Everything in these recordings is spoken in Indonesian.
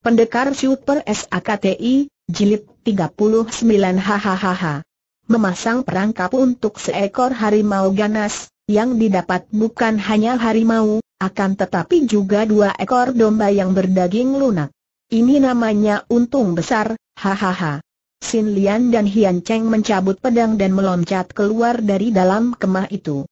Pendekar Super SAKTI, Jilid 39 Hahaha. Memasang perangkap untuk seekor harimau ganas, yang didapat bukan hanya harimau, akan tetapi juga dua ekor domba yang berdaging lunak. Ini namanya untung besar, hahaha. Sin Lian dan Hian Cheng mencabut pedang dan meloncat keluar dari dalam kemah itu.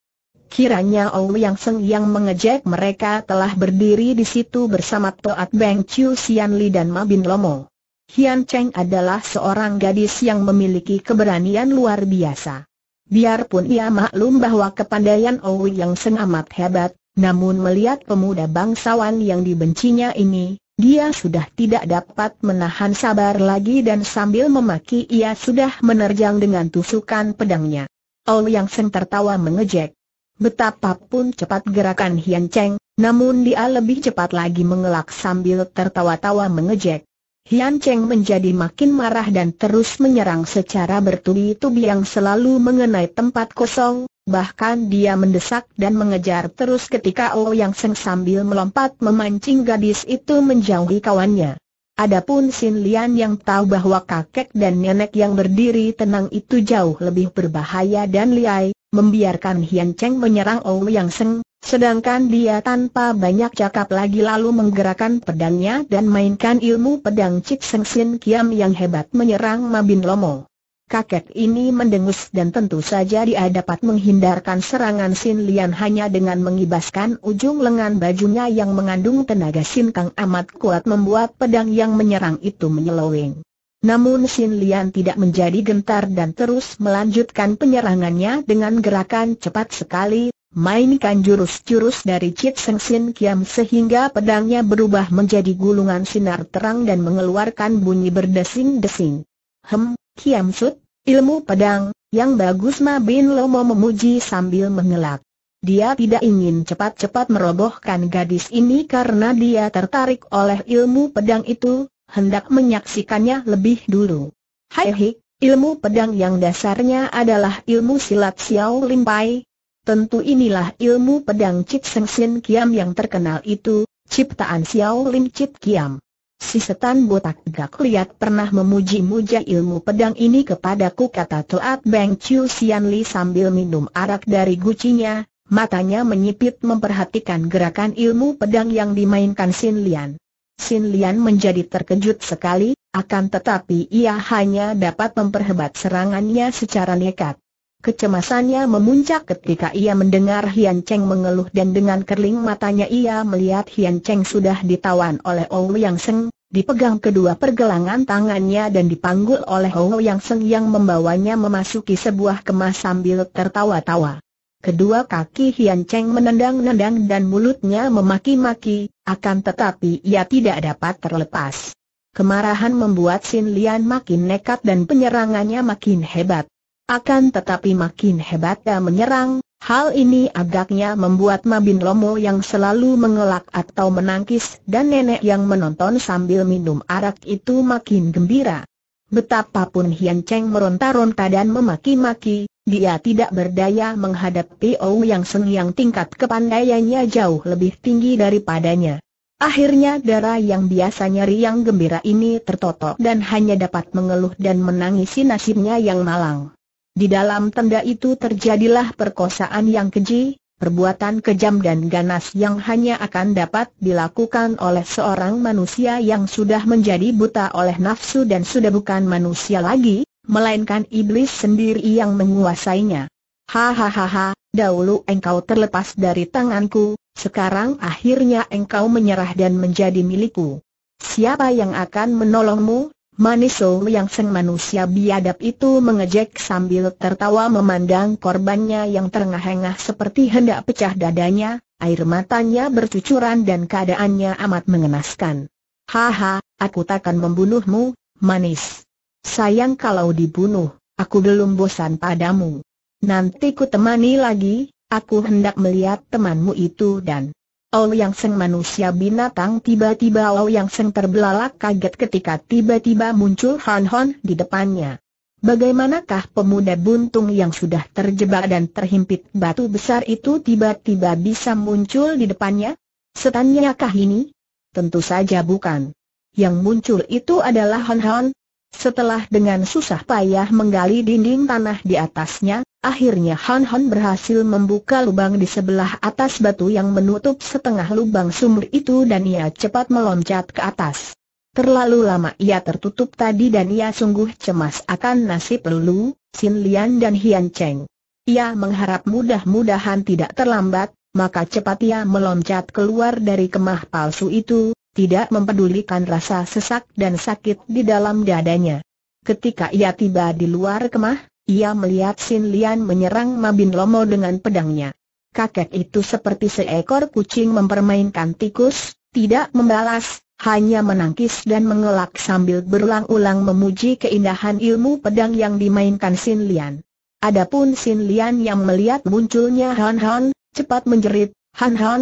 Kiranya Yang Seng yang mengejek mereka telah berdiri di situ bersama Toat Beng Chiu Sian Li dan Ma Bin Lomo. Hian Cheng adalah seorang gadis yang memiliki keberanian luar biasa. Biarpun ia maklum bahwa kepandaian Yang Seng amat hebat, namun melihat pemuda bangsawan yang dibencinya ini, dia sudah tidak dapat menahan sabar lagi dan sambil memaki ia sudah menerjang dengan tusukan pedangnya. Yang Seng tertawa mengejek. Betapapun cepat gerakan Hian Cheng, namun dia lebih cepat lagi mengelak sambil tertawa-tawa mengejek. Hian Cheng menjadi makin marah dan terus menyerang secara bertubi-tubi yang selalu mengenai tempat kosong, bahkan dia mendesak dan mengejar terus ketika Oh Yang Seng sambil melompat memancing gadis itu menjauhi kawannya. Adapun Sin Lian yang tahu bahwa kakek dan nenek yang berdiri tenang itu jauh lebih berbahaya dan liai, membiarkan Hian Cheng menyerang Yang Seng, sedangkan dia tanpa banyak cakap lagi lalu menggerakkan pedangnya dan mainkan ilmu pedang Cik Seng Sin Kiam yang hebat menyerang Mabin Lomo. Kakek ini mendengus dan tentu saja dia dapat menghindarkan serangan Sin Lian hanya dengan mengibaskan ujung lengan bajunya yang mengandung tenaga Sin Kang amat kuat membuat pedang yang menyerang itu menyeloweng. Namun Sin Lian tidak menjadi gentar dan terus melanjutkan penyerangannya dengan gerakan cepat sekali, mainkan jurus-jurus dari Chit Seng Sin Kiam sehingga pedangnya berubah menjadi gulungan sinar terang dan mengeluarkan bunyi berdesing-desing. Hem, Kiam Sut, ilmu pedang, yang bagus Ma Bin Lomo memuji sambil mengelak. Dia tidak ingin cepat-cepat merobohkan gadis ini karena dia tertarik oleh ilmu pedang itu, hendak menyaksikannya lebih dulu. Hai ilmu pedang yang dasarnya adalah ilmu silat Xiao Limpai. Tentu inilah ilmu pedang Cip Seng Sin Kiam yang terkenal itu, ciptaan Xiao Lim Cip Kiam. Si setan botak gak lihat pernah memuji-muja ilmu pedang ini kepadaku kata Toat Beng Chiu Sian Li sambil minum arak dari gucinya, matanya menyipit memperhatikan gerakan ilmu pedang yang dimainkan Sin Lian. Sin Lian menjadi terkejut sekali, akan tetapi ia hanya dapat memperhebat serangannya secara nekat. Kecemasannya memuncak ketika ia mendengar Hian Cheng mengeluh dan dengan kerling matanya ia melihat Hian Cheng sudah ditawan oleh Yang Seng, dipegang kedua pergelangan tangannya dan dipanggul oleh Yang Seng yang membawanya memasuki sebuah kemas sambil tertawa-tawa. Kedua kaki Hian Cheng menendang-nendang dan mulutnya memaki-maki, akan tetapi ia tidak dapat terlepas. Kemarahan membuat Sin Lian makin nekat dan penyerangannya makin hebat. Akan tetapi makin hebat dia menyerang, hal ini agaknya membuat Mabin Lomo yang selalu mengelak atau menangkis dan nenek yang menonton sambil minum arak itu makin gembira. Betapapun Hian Cheng meronta-ronta dan memaki-maki, dia tidak berdaya menghadapi Ou yang Seng yang tingkat kepandaiannya jauh lebih tinggi daripadanya. Akhirnya darah yang biasanya riang gembira ini tertotok dan hanya dapat mengeluh dan menangisi nasibnya yang malang. Di dalam tenda itu terjadilah perkosaan yang keji, perbuatan kejam dan ganas yang hanya akan dapat dilakukan oleh seorang manusia yang sudah menjadi buta oleh nafsu dan sudah bukan manusia lagi, melainkan iblis sendiri yang menguasainya. Hahaha, dahulu engkau terlepas dari tanganku, sekarang akhirnya engkau menyerah dan menjadi milikku. Siapa yang akan menolongmu? Maniso yang seng manusia biadab itu mengejek sambil tertawa memandang korbannya yang terengah-engah seperti hendak pecah dadanya, air matanya bercucuran dan keadaannya amat mengenaskan. Haha, aku takkan membunuhmu, manis. Sayang kalau dibunuh, aku belum bosan padamu. Nanti ku temani lagi, aku hendak melihat temanmu itu dan Yang Seng manusia binatang tiba-tiba Yang Seng terbelalak kaget ketika tiba-tiba muncul Han Hon di depannya. Bagaimanakah pemuda buntung yang sudah terjebak dan terhimpit batu besar itu tiba-tiba bisa muncul di depannya? Setannya kah ini? Tentu saja bukan. Yang muncul itu adalah Hon Hon. Setelah dengan susah payah menggali dinding tanah di atasnya, akhirnya Han Han berhasil membuka lubang di sebelah atas batu yang menutup setengah lubang sumur itu dan ia cepat meloncat ke atas. Terlalu lama ia tertutup tadi dan ia sungguh cemas akan nasib Lulu, Sin Lian dan Hian Cheng. Ia mengharap mudah-mudahan tidak terlambat, maka cepat ia meloncat keluar dari kemah palsu itu, tidak mempedulikan rasa sesak dan sakit di dalam dadanya. Ketika ia tiba di luar kemah, ia melihat Sin Lian menyerang Mabin Lomo dengan pedangnya. Kakek itu seperti seekor kucing mempermainkan tikus, tidak membalas, hanya menangkis dan mengelak sambil berulang-ulang memuji keindahan ilmu pedang yang dimainkan Sin Lian. Adapun Sin Lian yang melihat munculnya Han Han, cepat menjerit, Han Han,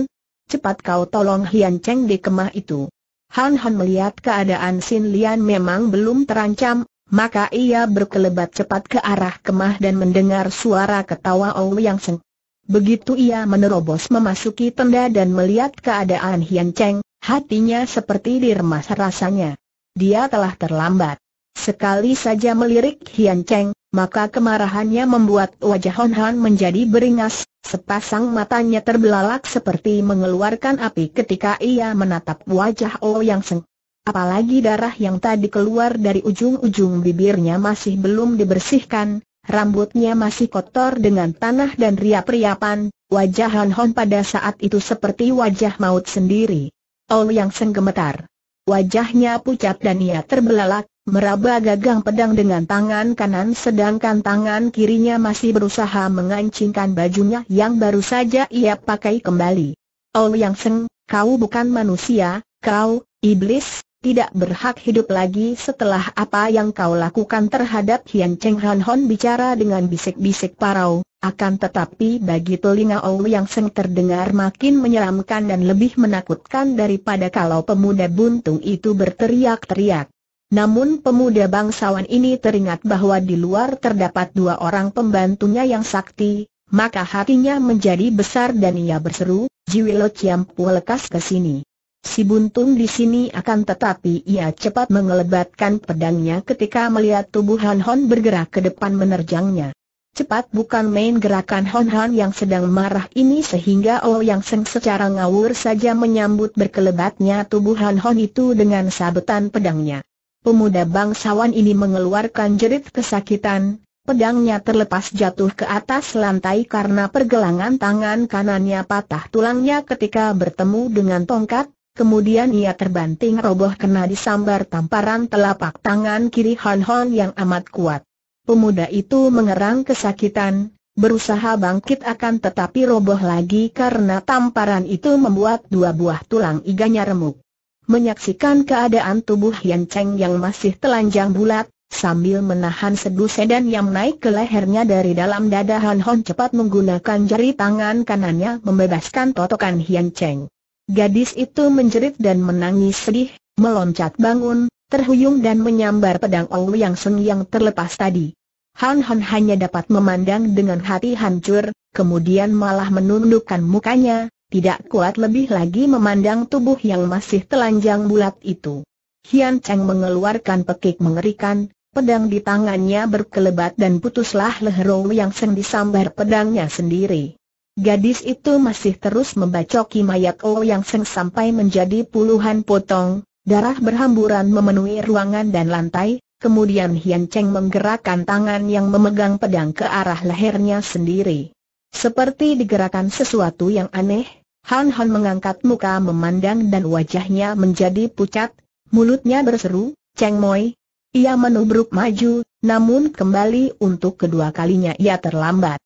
cepat kau tolong Hian Cheng di kemah itu. Han Han melihat keadaan Sin Lian memang belum terancam, maka ia berkelebat cepat ke arah kemah dan mendengar suara ketawa Yang Seng. Begitu ia menerobos memasuki tenda dan melihat keadaan Hian Cheng, hatinya seperti diremas rasanya. Dia telah terlambat. Sekali saja melirik Hian Cheng, maka kemarahannya membuat wajah Hon Han menjadi beringas, sepasang matanya terbelalak seperti mengeluarkan api ketika ia menatap wajah Oh Yang Seng. Apalagi darah yang tadi keluar dari ujung-ujung bibirnya masih belum dibersihkan, rambutnya masih kotor dengan tanah dan riap-riapan, wajah Han Hon pada saat itu seperti wajah maut sendiri. Oh Yang Seng gemetar. Wajahnya pucat dan ia terbelalak, meraba gagang pedang dengan tangan kanan sedangkan tangan kirinya masih berusaha mengancingkan bajunya yang baru saja ia pakai kembali. Oh Yang Seng, kau bukan manusia, kau, iblis, tidak berhak hidup lagi setelah apa yang kau lakukan terhadap Hian Cheng Han Hon bicara dengan bisik-bisik parau, akan tetapi bagi telinga Oh Yang Seng terdengar makin menyeramkan dan lebih menakutkan daripada kalau pemuda buntung itu berteriak-teriak. Namun pemuda bangsawan ini teringat bahwa di luar terdapat dua orang pembantunya yang sakti, maka hatinya menjadi besar dan ia berseru, Jiwilo Ciampu lekas ke sini. Si buntung di sini akan tetapi ia cepat mengelebatkan pedangnya ketika melihat tubuh Han Hon bergerak ke depan menerjangnya. Cepat bukan main gerakan Hon Han yang sedang marah ini sehingga Oh Yang Seng secara ngawur saja menyambut berkelebatnya tubuh Han Hon itu dengan sabetan pedangnya. Pemuda bangsawan ini mengeluarkan jerit kesakitan, pedangnya terlepas jatuh ke atas lantai karena pergelangan tangan kanannya patah tulangnya ketika bertemu dengan tongkat, kemudian ia terbanting roboh kena disambar tamparan telapak tangan kiri Hon Hon yang amat kuat. Pemuda itu mengerang kesakitan, berusaha bangkit akan tetapi roboh lagi karena tamparan itu membuat dua buah tulang iganya remuk. Menyaksikan keadaan tubuh Yan Cheng yang masih telanjang bulat, sambil menahan sedu sedan yang naik ke lehernya dari dalam dada Han Hon cepat menggunakan jari tangan kanannya membebaskan totokan Hian Cheng. Gadis itu menjerit dan menangis sedih, meloncat bangun, terhuyung dan menyambar pedang Ong yang Seng yang terlepas tadi. Han Han hanya dapat memandang dengan hati hancur, kemudian malah menundukkan mukanya, tidak kuat lebih lagi memandang tubuh yang masih telanjang bulat itu. Hian Cheng mengeluarkan pekik mengerikan, pedang di tangannya berkelebat dan putuslah leher yang seng disambar pedangnya sendiri. Gadis itu masih terus membacoki mayat Oh yang seng sampai menjadi puluhan potong, darah berhamburan memenuhi ruangan dan lantai, kemudian Hian Cheng menggerakkan tangan yang memegang pedang ke arah lehernya sendiri. Seperti digerakkan sesuatu yang aneh, Han Han mengangkat muka memandang dan wajahnya menjadi pucat, mulutnya berseru, Cheng Moi. Ia menubruk maju, namun kembali untuk kedua kalinya ia terlambat.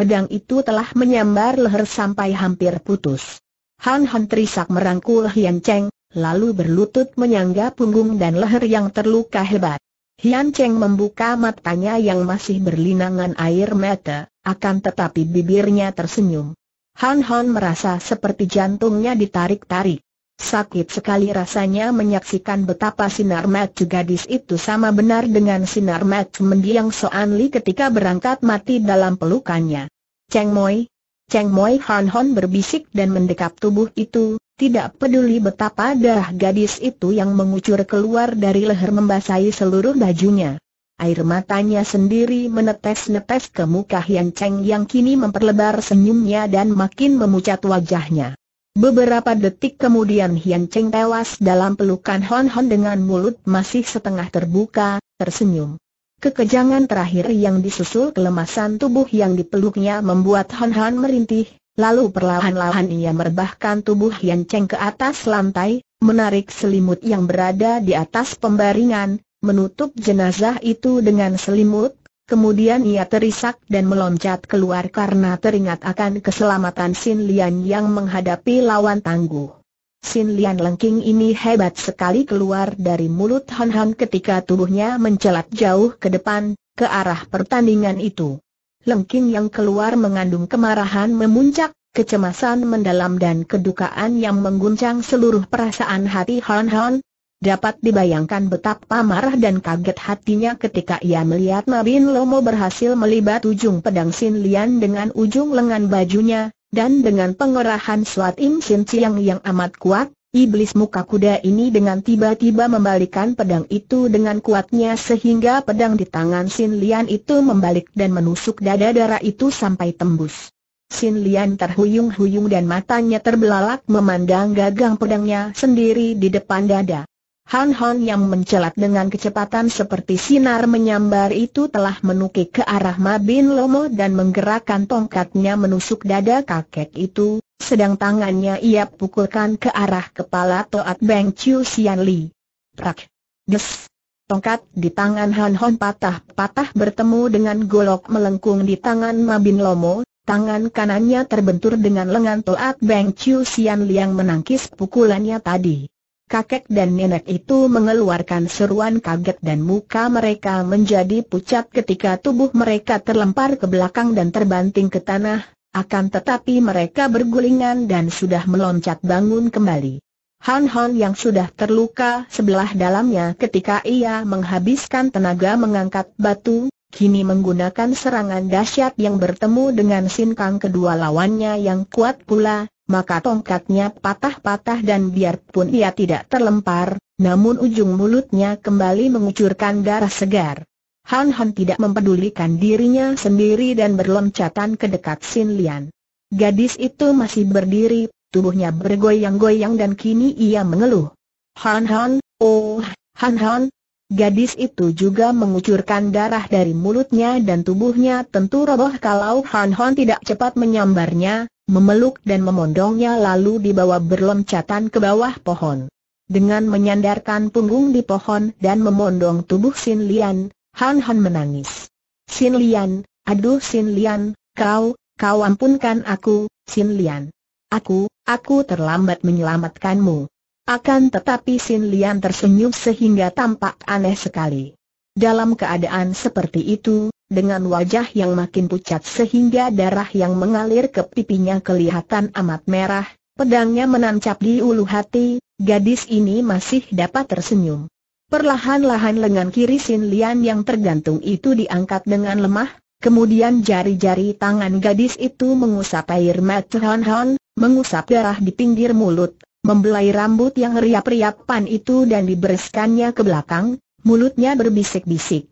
Pedang itu telah menyambar leher sampai hampir putus. Han Han terisak merangkul Hian Cheng, lalu berlutut menyangga punggung dan leher yang terluka hebat. Hian Cheng membuka matanya yang masih berlinangan air mata, akan tetapi bibirnya tersenyum. Han Han merasa seperti jantungnya ditarik-tarik. Sakit sekali rasanya menyaksikan betapa sinar mata gadis itu sama benar dengan sinar mata mendiang Soan Li ketika berangkat mati dalam pelukannya. Cheng Moi, Cheng Moi Han Hon berbisik dan mendekap tubuh itu, tidak peduli betapa darah gadis itu yang mengucur keluar dari leher membasahi seluruh bajunya. Air matanya sendiri menetes-netes ke muka Hian Cheng yang kini memperlebar senyumnya dan makin memucat wajahnya. Beberapa detik kemudian Hian Cheng tewas dalam pelukan Hon Hon dengan mulut masih setengah terbuka, tersenyum. Kekejangan terakhir yang disusul kelemasan tubuh yang dipeluknya membuat Han Han merintih, lalu perlahan-lahan ia merebahkan tubuh Yan Cheng ke atas lantai, menarik selimut yang berada di atas pembaringan, menutup jenazah itu dengan selimut, kemudian ia terisak dan meloncat keluar karena teringat akan keselamatan Sin Lian yang menghadapi lawan tangguh. Sin Lian Lengking ini hebat sekali keluar dari mulut Han Han ketika tubuhnya mencelat jauh ke depan, ke arah pertandingan itu. Lengking yang keluar mengandung kemarahan memuncak, kecemasan mendalam dan kedukaan yang mengguncang seluruh perasaan hati Han Han. Dapat dibayangkan betapa marah dan kaget hatinya ketika ia melihat Mabin Lomo berhasil melibat ujung pedang Sin Lian dengan ujung lengan bajunya, dan dengan pengerahan Suat Im Sin Chiang yang amat kuat, iblis muka kuda ini dengan tiba-tiba membalikan pedang itu dengan kuatnya sehingga pedang di tangan Sin Lian itu membalik dan menusuk dada darah itu sampai tembus. Sin Lian terhuyung-huyung dan matanya terbelalak memandang gagang pedangnya sendiri di depan dada. Han Han yang mencelat dengan kecepatan seperti sinar menyambar itu telah menukik ke arah Mabin Lomo dan menggerakkan tongkatnya menusuk dada kakek itu, sedang tangannya ia pukulkan ke arah kepala Toat Beng Chiu Sian Li. Prak! Des! Tongkat di tangan Han Han patah-patah bertemu dengan golok melengkung di tangan Mabin Lomo, tangan kanannya terbentur dengan lengan Toat Beng Chiu Sian Li yang menangkis pukulannya tadi kakek dan nenek itu mengeluarkan seruan kaget dan muka mereka menjadi pucat ketika tubuh mereka terlempar ke belakang dan terbanting ke tanah, akan tetapi mereka bergulingan dan sudah meloncat bangun kembali. Han Han yang sudah terluka sebelah dalamnya ketika ia menghabiskan tenaga mengangkat batu, kini menggunakan serangan dahsyat yang bertemu dengan Sin Kang kedua lawannya yang kuat pula, maka tongkatnya patah-patah dan biarpun ia tidak terlempar, namun ujung mulutnya kembali mengucurkan darah segar. Han Han tidak mempedulikan dirinya sendiri dan berloncatan ke dekat Sin Lian. Gadis itu masih berdiri, tubuhnya bergoyang-goyang dan kini ia mengeluh. Han Han, oh, Han Han, Gadis itu juga mengucurkan darah dari mulutnya dan tubuhnya tentu roboh kalau Han Han tidak cepat menyambarnya, memeluk dan memondongnya lalu dibawa berloncatan ke bawah pohon. Dengan menyandarkan punggung di pohon dan memondong tubuh Sin Lian, Han Han menangis. Sin Lian, aduh Sin Lian, kau, kau ampunkan aku, Sin Lian. Aku, aku terlambat menyelamatkanmu. Akan tetapi Sin Lian tersenyum sehingga tampak aneh sekali. Dalam keadaan seperti itu, dengan wajah yang makin pucat sehingga darah yang mengalir ke pipinya kelihatan amat merah, pedangnya menancap di ulu hati, gadis ini masih dapat tersenyum. Perlahan-lahan lengan kiri Sin Lian yang tergantung itu diangkat dengan lemah, kemudian jari-jari tangan gadis itu mengusap air mata Hon Hon, mengusap darah di pinggir mulut, membelai rambut yang riap-riapan itu dan dibereskannya ke belakang, mulutnya berbisik-bisik.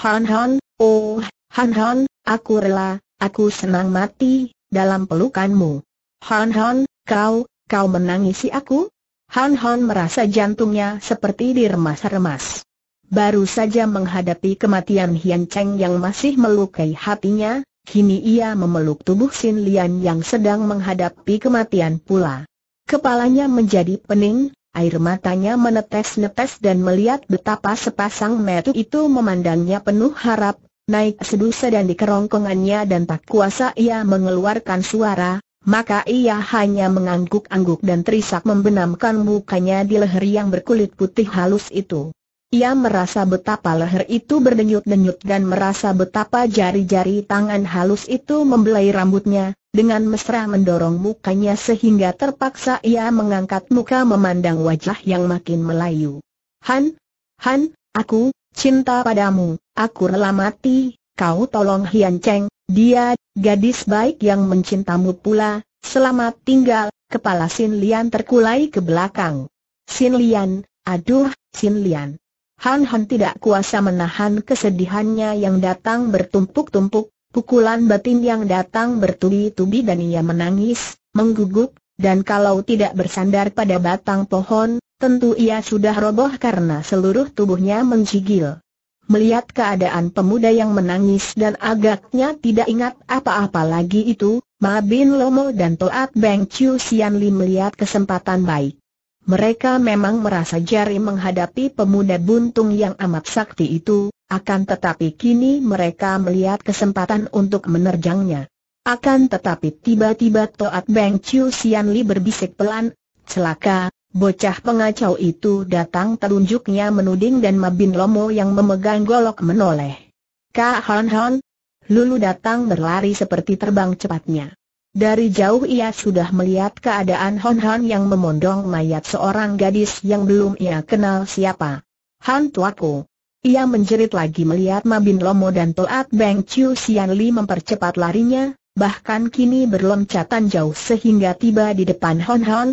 Han Han, Oh, Han Han, aku rela, aku senang mati, dalam pelukanmu. Han Han, kau, kau menangisi aku? Han Han merasa jantungnya seperti diremas-remas. Baru saja menghadapi kematian Hian Cheng yang masih melukai hatinya, kini ia memeluk tubuh Sin Lian yang sedang menghadapi kematian pula. Kepalanya menjadi pening, air matanya menetes-netes dan melihat betapa sepasang metu itu memandangnya penuh harap, naik sedusa dan di kerongkongannya dan tak kuasa ia mengeluarkan suara, maka ia hanya mengangguk-angguk dan terisak membenamkan mukanya di leher yang berkulit putih halus itu. Ia merasa betapa leher itu berdenyut-denyut dan merasa betapa jari-jari tangan halus itu membelai rambutnya, dengan mesra mendorong mukanya sehingga terpaksa ia mengangkat muka memandang wajah yang makin melayu. Han, Han, aku, cinta padamu, aku rela mati, kau tolong Hian Cheng, dia, gadis baik yang mencintamu pula, selamat tinggal, kepala Sin Lian terkulai ke belakang. Sin Lian, aduh, Sin Lian. Han Han tidak kuasa menahan kesedihannya yang datang bertumpuk-tumpuk, pukulan batin yang datang bertubi-tubi dan ia menangis, mengguguk, dan kalau tidak bersandar pada batang pohon, tentu ia sudah roboh karena seluruh tubuhnya menggigil. Melihat keadaan pemuda yang menangis dan agaknya tidak ingat apa-apa lagi itu, Ma Bin Lomo dan Toat Beng Chiu Sian Li melihat kesempatan baik. Mereka memang merasa jari menghadapi pemuda buntung yang amat sakti itu, akan tetapi kini mereka melihat kesempatan untuk menerjangnya. Akan tetapi tiba-tiba Toat Beng Chiu Sian Li berbisik pelan, celaka, Bocah pengacau itu datang telunjuknya menuding dan Mabin Lomo yang memegang golok menoleh. Kak Hon Hon, Lulu datang berlari seperti terbang cepatnya. Dari jauh ia sudah melihat keadaan Hon Hon yang memondong mayat seorang gadis yang belum ia kenal siapa. Han tuaku. Ia menjerit lagi melihat Mabin Lomo dan Toat Beng Chiu Sian Li mempercepat larinya, bahkan kini berloncatan jauh sehingga tiba di depan Hon Hon,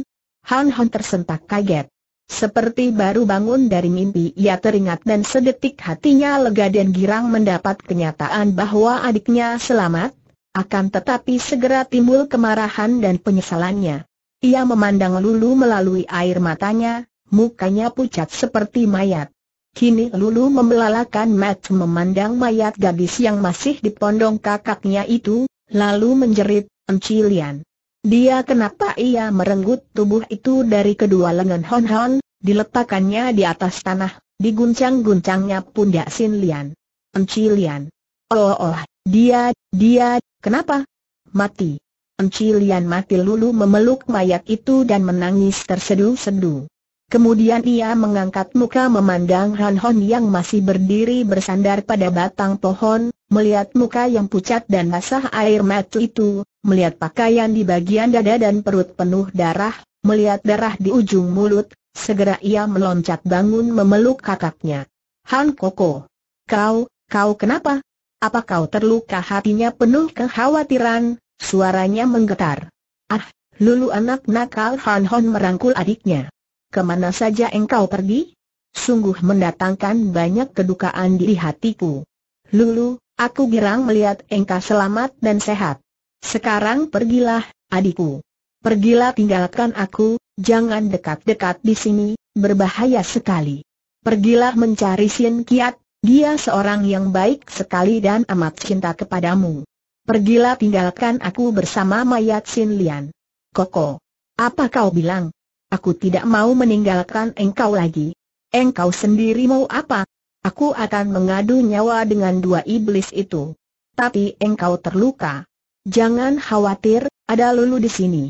Han Han tersentak kaget. Seperti baru bangun dari mimpi ia teringat dan sedetik hatinya lega dan girang mendapat kenyataan bahwa adiknya selamat, akan tetapi segera timbul kemarahan dan penyesalannya. Ia memandang Lulu melalui air matanya, mukanya pucat seperti mayat. Kini Lulu membelalakan mata memandang mayat gadis yang masih dipondong kakaknya itu, lalu menjerit, Encilian. Dia kenapa ia merenggut tubuh itu dari kedua lengan Hon Hon, diletakkannya di atas tanah, diguncang-guncangnya pundak Sin Lian. Enci Lian. Oh oh, dia, dia, kenapa? Mati. Enci Lian mati lulu memeluk mayat itu dan menangis tersedu-sedu. Kemudian ia mengangkat muka memandang Han Hon yang masih berdiri bersandar pada batang pohon, melihat muka yang pucat dan basah air mata itu, melihat pakaian di bagian dada dan perut penuh darah, melihat darah di ujung mulut, segera ia meloncat bangun memeluk kakaknya. Han Koko. Kau, kau kenapa? Apa kau terluka hatinya penuh kekhawatiran, suaranya menggetar. Ah, lulu anak nakal Han Hon merangkul adiknya. Ke mana saja engkau pergi? Sungguh mendatangkan banyak kedukaan di hatiku. Lulu, aku girang melihat engkau selamat dan sehat. Sekarang pergilah, adikku. Pergilah tinggalkan aku, jangan dekat-dekat di sini, berbahaya sekali. Pergilah mencari Sin Kiat, dia seorang yang baik sekali dan amat cinta kepadamu. Pergilah tinggalkan aku bersama mayat Sin Lian. Koko. Apa kau bilang? Aku tidak mau meninggalkan engkau lagi. Engkau sendiri mau apa? Aku akan mengadu nyawa dengan dua iblis itu. Tapi engkau terluka. Jangan khawatir, ada Lulu di sini.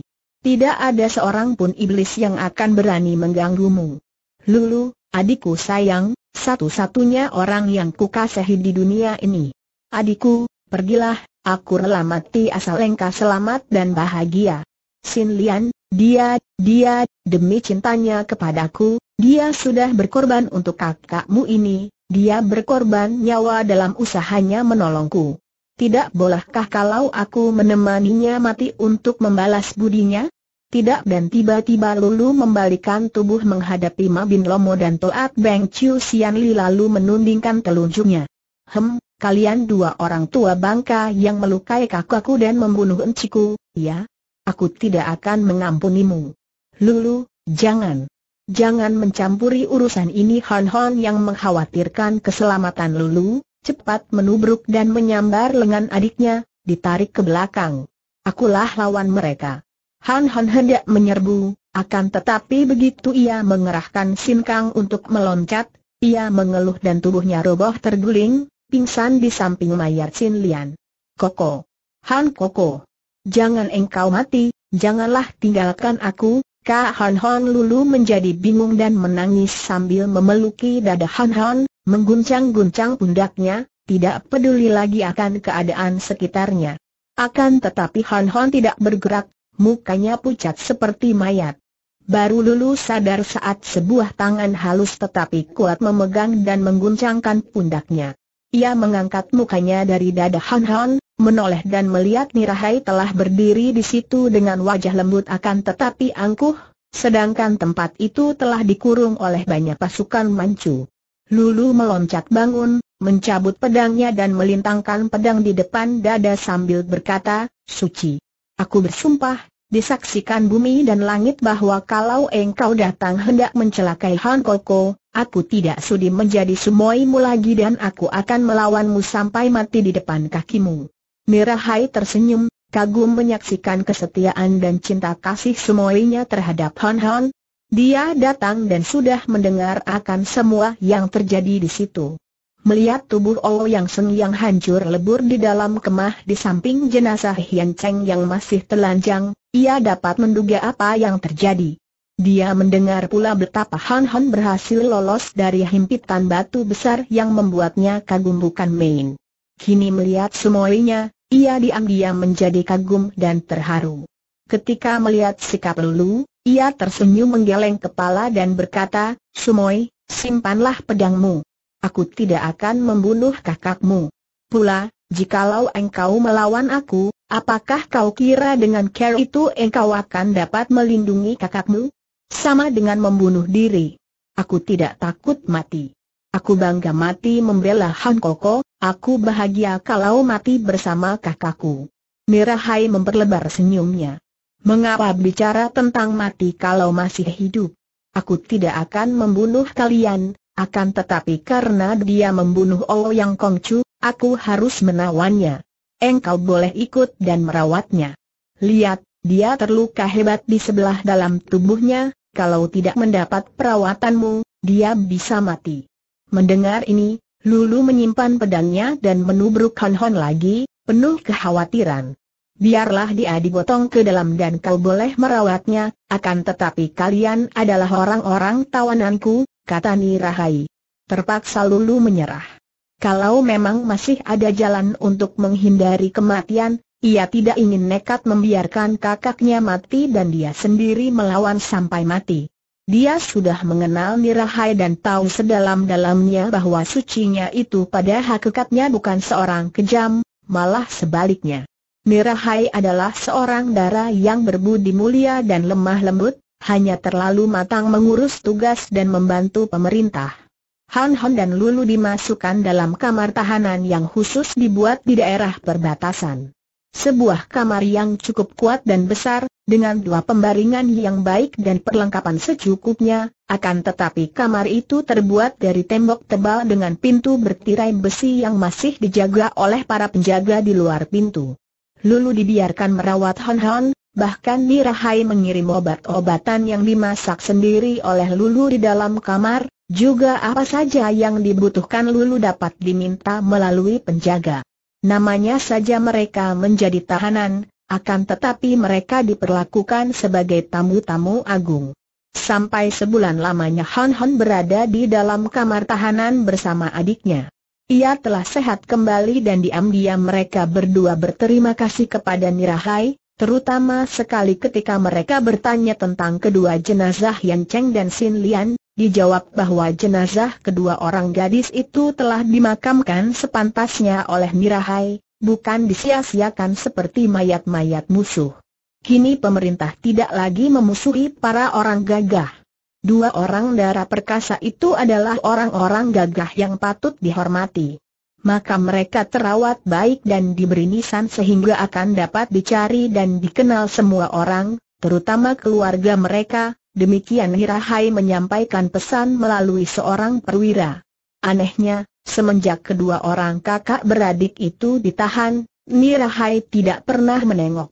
Tidak ada seorang pun iblis yang akan berani mengganggumu. Lulu, adikku sayang, satu-satunya orang yang kukasihi di dunia ini. Adikku, pergilah, aku rela mati asal engkau selamat dan bahagia. Sin Lian, dia, dia, demi cintanya kepadaku, dia sudah berkorban untuk kakakmu ini, dia berkorban nyawa dalam usahanya menolongku. Tidak bolehkah kalau aku menemaninya mati untuk membalas budinya? Tidak dan tiba-tiba Lulu membalikan tubuh menghadapi Ma Bin Lomo dan Toat Beng Chiu Sian Li lalu menundingkan telunjuknya. Hem, kalian dua orang tua bangka yang melukai kakakku dan membunuh enciku, ya? Aku tidak akan mengampunimu. Lulu, jangan. Jangan mencampuri urusan ini Hon Hon yang mengkhawatirkan keselamatan Lulu, cepat menubruk dan menyambar lengan adiknya, ditarik ke belakang. Akulah lawan mereka. Han Han hendak menyerbu, akan tetapi begitu ia mengerahkan Sin Kang untuk meloncat, ia mengeluh dan tubuhnya roboh terguling, pingsan di samping mayat Sin Lian. Koko. Han Koko. Jangan engkau mati, janganlah tinggalkan aku, Kak Han Han Lulu menjadi bingung dan menangis sambil memeluki dada Han Han, mengguncang-guncang pundaknya, tidak peduli lagi akan keadaan sekitarnya. Akan tetapi Han Han tidak bergerak, mukanya pucat seperti mayat. Baru Lulu sadar saat sebuah tangan halus tetapi kuat memegang dan mengguncangkan pundaknya. Ia mengangkat mukanya dari dada Han Han, menoleh dan melihat Nirahai telah berdiri di situ dengan wajah lembut akan tetapi angkuh, sedangkan tempat itu telah dikurung oleh banyak pasukan mancu. Lulu meloncat bangun, mencabut pedangnya dan melintangkan pedang di depan dada sambil berkata, Suci. Aku bersumpah, disaksikan bumi dan langit bahwa kalau engkau datang hendak mencelakai Han Koko, aku tidak sudi menjadi sumoimu lagi dan aku akan melawanmu sampai mati di depan kakimu. Mirahai tersenyum, kagum menyaksikan kesetiaan dan cinta kasih semuanya terhadap Han Han. Dia datang dan sudah mendengar akan semua yang terjadi di situ. Melihat tubuh Oh yang Seng yang hancur lebur di dalam kemah di samping jenazah Hian Cheng yang masih telanjang, ia dapat menduga apa yang terjadi. Dia mendengar pula betapa Han Han berhasil lolos dari himpitan batu besar yang membuatnya kagum bukan main. Kini melihat semuanya, ia diam-diam menjadi kagum dan terharu. Ketika melihat sikap Lulu, ia tersenyum menggeleng kepala dan berkata, Sumoy, simpanlah pedangmu. Aku tidak akan membunuh kakakmu. Pula, jikalau engkau melawan aku, apakah kau kira dengan care itu engkau akan dapat melindungi kakakmu? Sama dengan membunuh diri. Aku tidak takut mati. Aku bangga mati membela Han Koko, aku bahagia kalau mati bersama kakakku. Mirahai memperlebar senyumnya. Mengapa bicara tentang mati kalau masih hidup? Aku tidak akan membunuh kalian, akan tetapi karena dia membunuh Ouyang Kongcu, aku harus menawannya. Engkau boleh ikut dan merawatnya. Lihat, dia terluka hebat di sebelah dalam tubuhnya, kalau tidak mendapat perawatanmu, dia bisa mati. Mendengar ini, Lulu menyimpan pedangnya dan menubruk Han Hon lagi, penuh kekhawatiran. Biarlah dia digotong ke dalam dan kau boleh merawatnya, akan tetapi kalian adalah orang-orang tawananku, kata Nirahai. Terpaksa Lulu menyerah. Kalau memang masih ada jalan untuk menghindari kematian, ia tidak ingin nekat membiarkan kakaknya mati dan dia sendiri melawan sampai mati. Dia sudah mengenal Nirahai dan tahu sedalam-dalamnya bahwa sucinya itu pada hakikatnya bukan seorang kejam, malah sebaliknya. Nirahai adalah seorang darah yang berbudi mulia dan lemah lembut, hanya terlalu matang mengurus tugas dan membantu pemerintah. Han Han dan Lulu dimasukkan dalam kamar tahanan yang khusus dibuat di daerah perbatasan. Sebuah kamar yang cukup kuat dan besar, dengan dua pembaringan yang baik dan perlengkapan secukupnya, akan tetapi kamar itu terbuat dari tembok tebal dengan pintu bertirai besi yang masih dijaga oleh para penjaga di luar pintu. Lulu dibiarkan merawat Hon Hon, bahkan Nirahai mengirim obat-obatan yang dimasak sendiri oleh Lulu di dalam kamar, juga apa saja yang dibutuhkan Lulu dapat diminta melalui penjaga. Namanya saja mereka menjadi tahanan, akan tetapi mereka diperlakukan sebagai tamu-tamu agung. Sampai sebulan lamanya Han Han berada di dalam kamar tahanan bersama adiknya. Ia telah sehat kembali dan diam-diam mereka berdua berterima kasih kepada Nirahai, terutama sekali ketika mereka bertanya tentang kedua jenazah Yan Cheng dan Sin Lian, dijawab bahwa jenazah kedua orang gadis itu telah dimakamkan sepantasnya oleh Nirahai, bukan disia-siakan seperti mayat-mayat musuh. Kini pemerintah tidak lagi memusuhi para orang gagah. Dua orang darah perkasa itu adalah orang-orang gagah yang patut dihormati. Maka mereka terawat baik dan diberi nisan sehingga akan dapat dicari dan dikenal semua orang, terutama keluarga mereka, Demikian Hirahai menyampaikan pesan melalui seorang perwira. Anehnya, semenjak kedua orang kakak beradik itu ditahan, Nirahai tidak pernah menengok.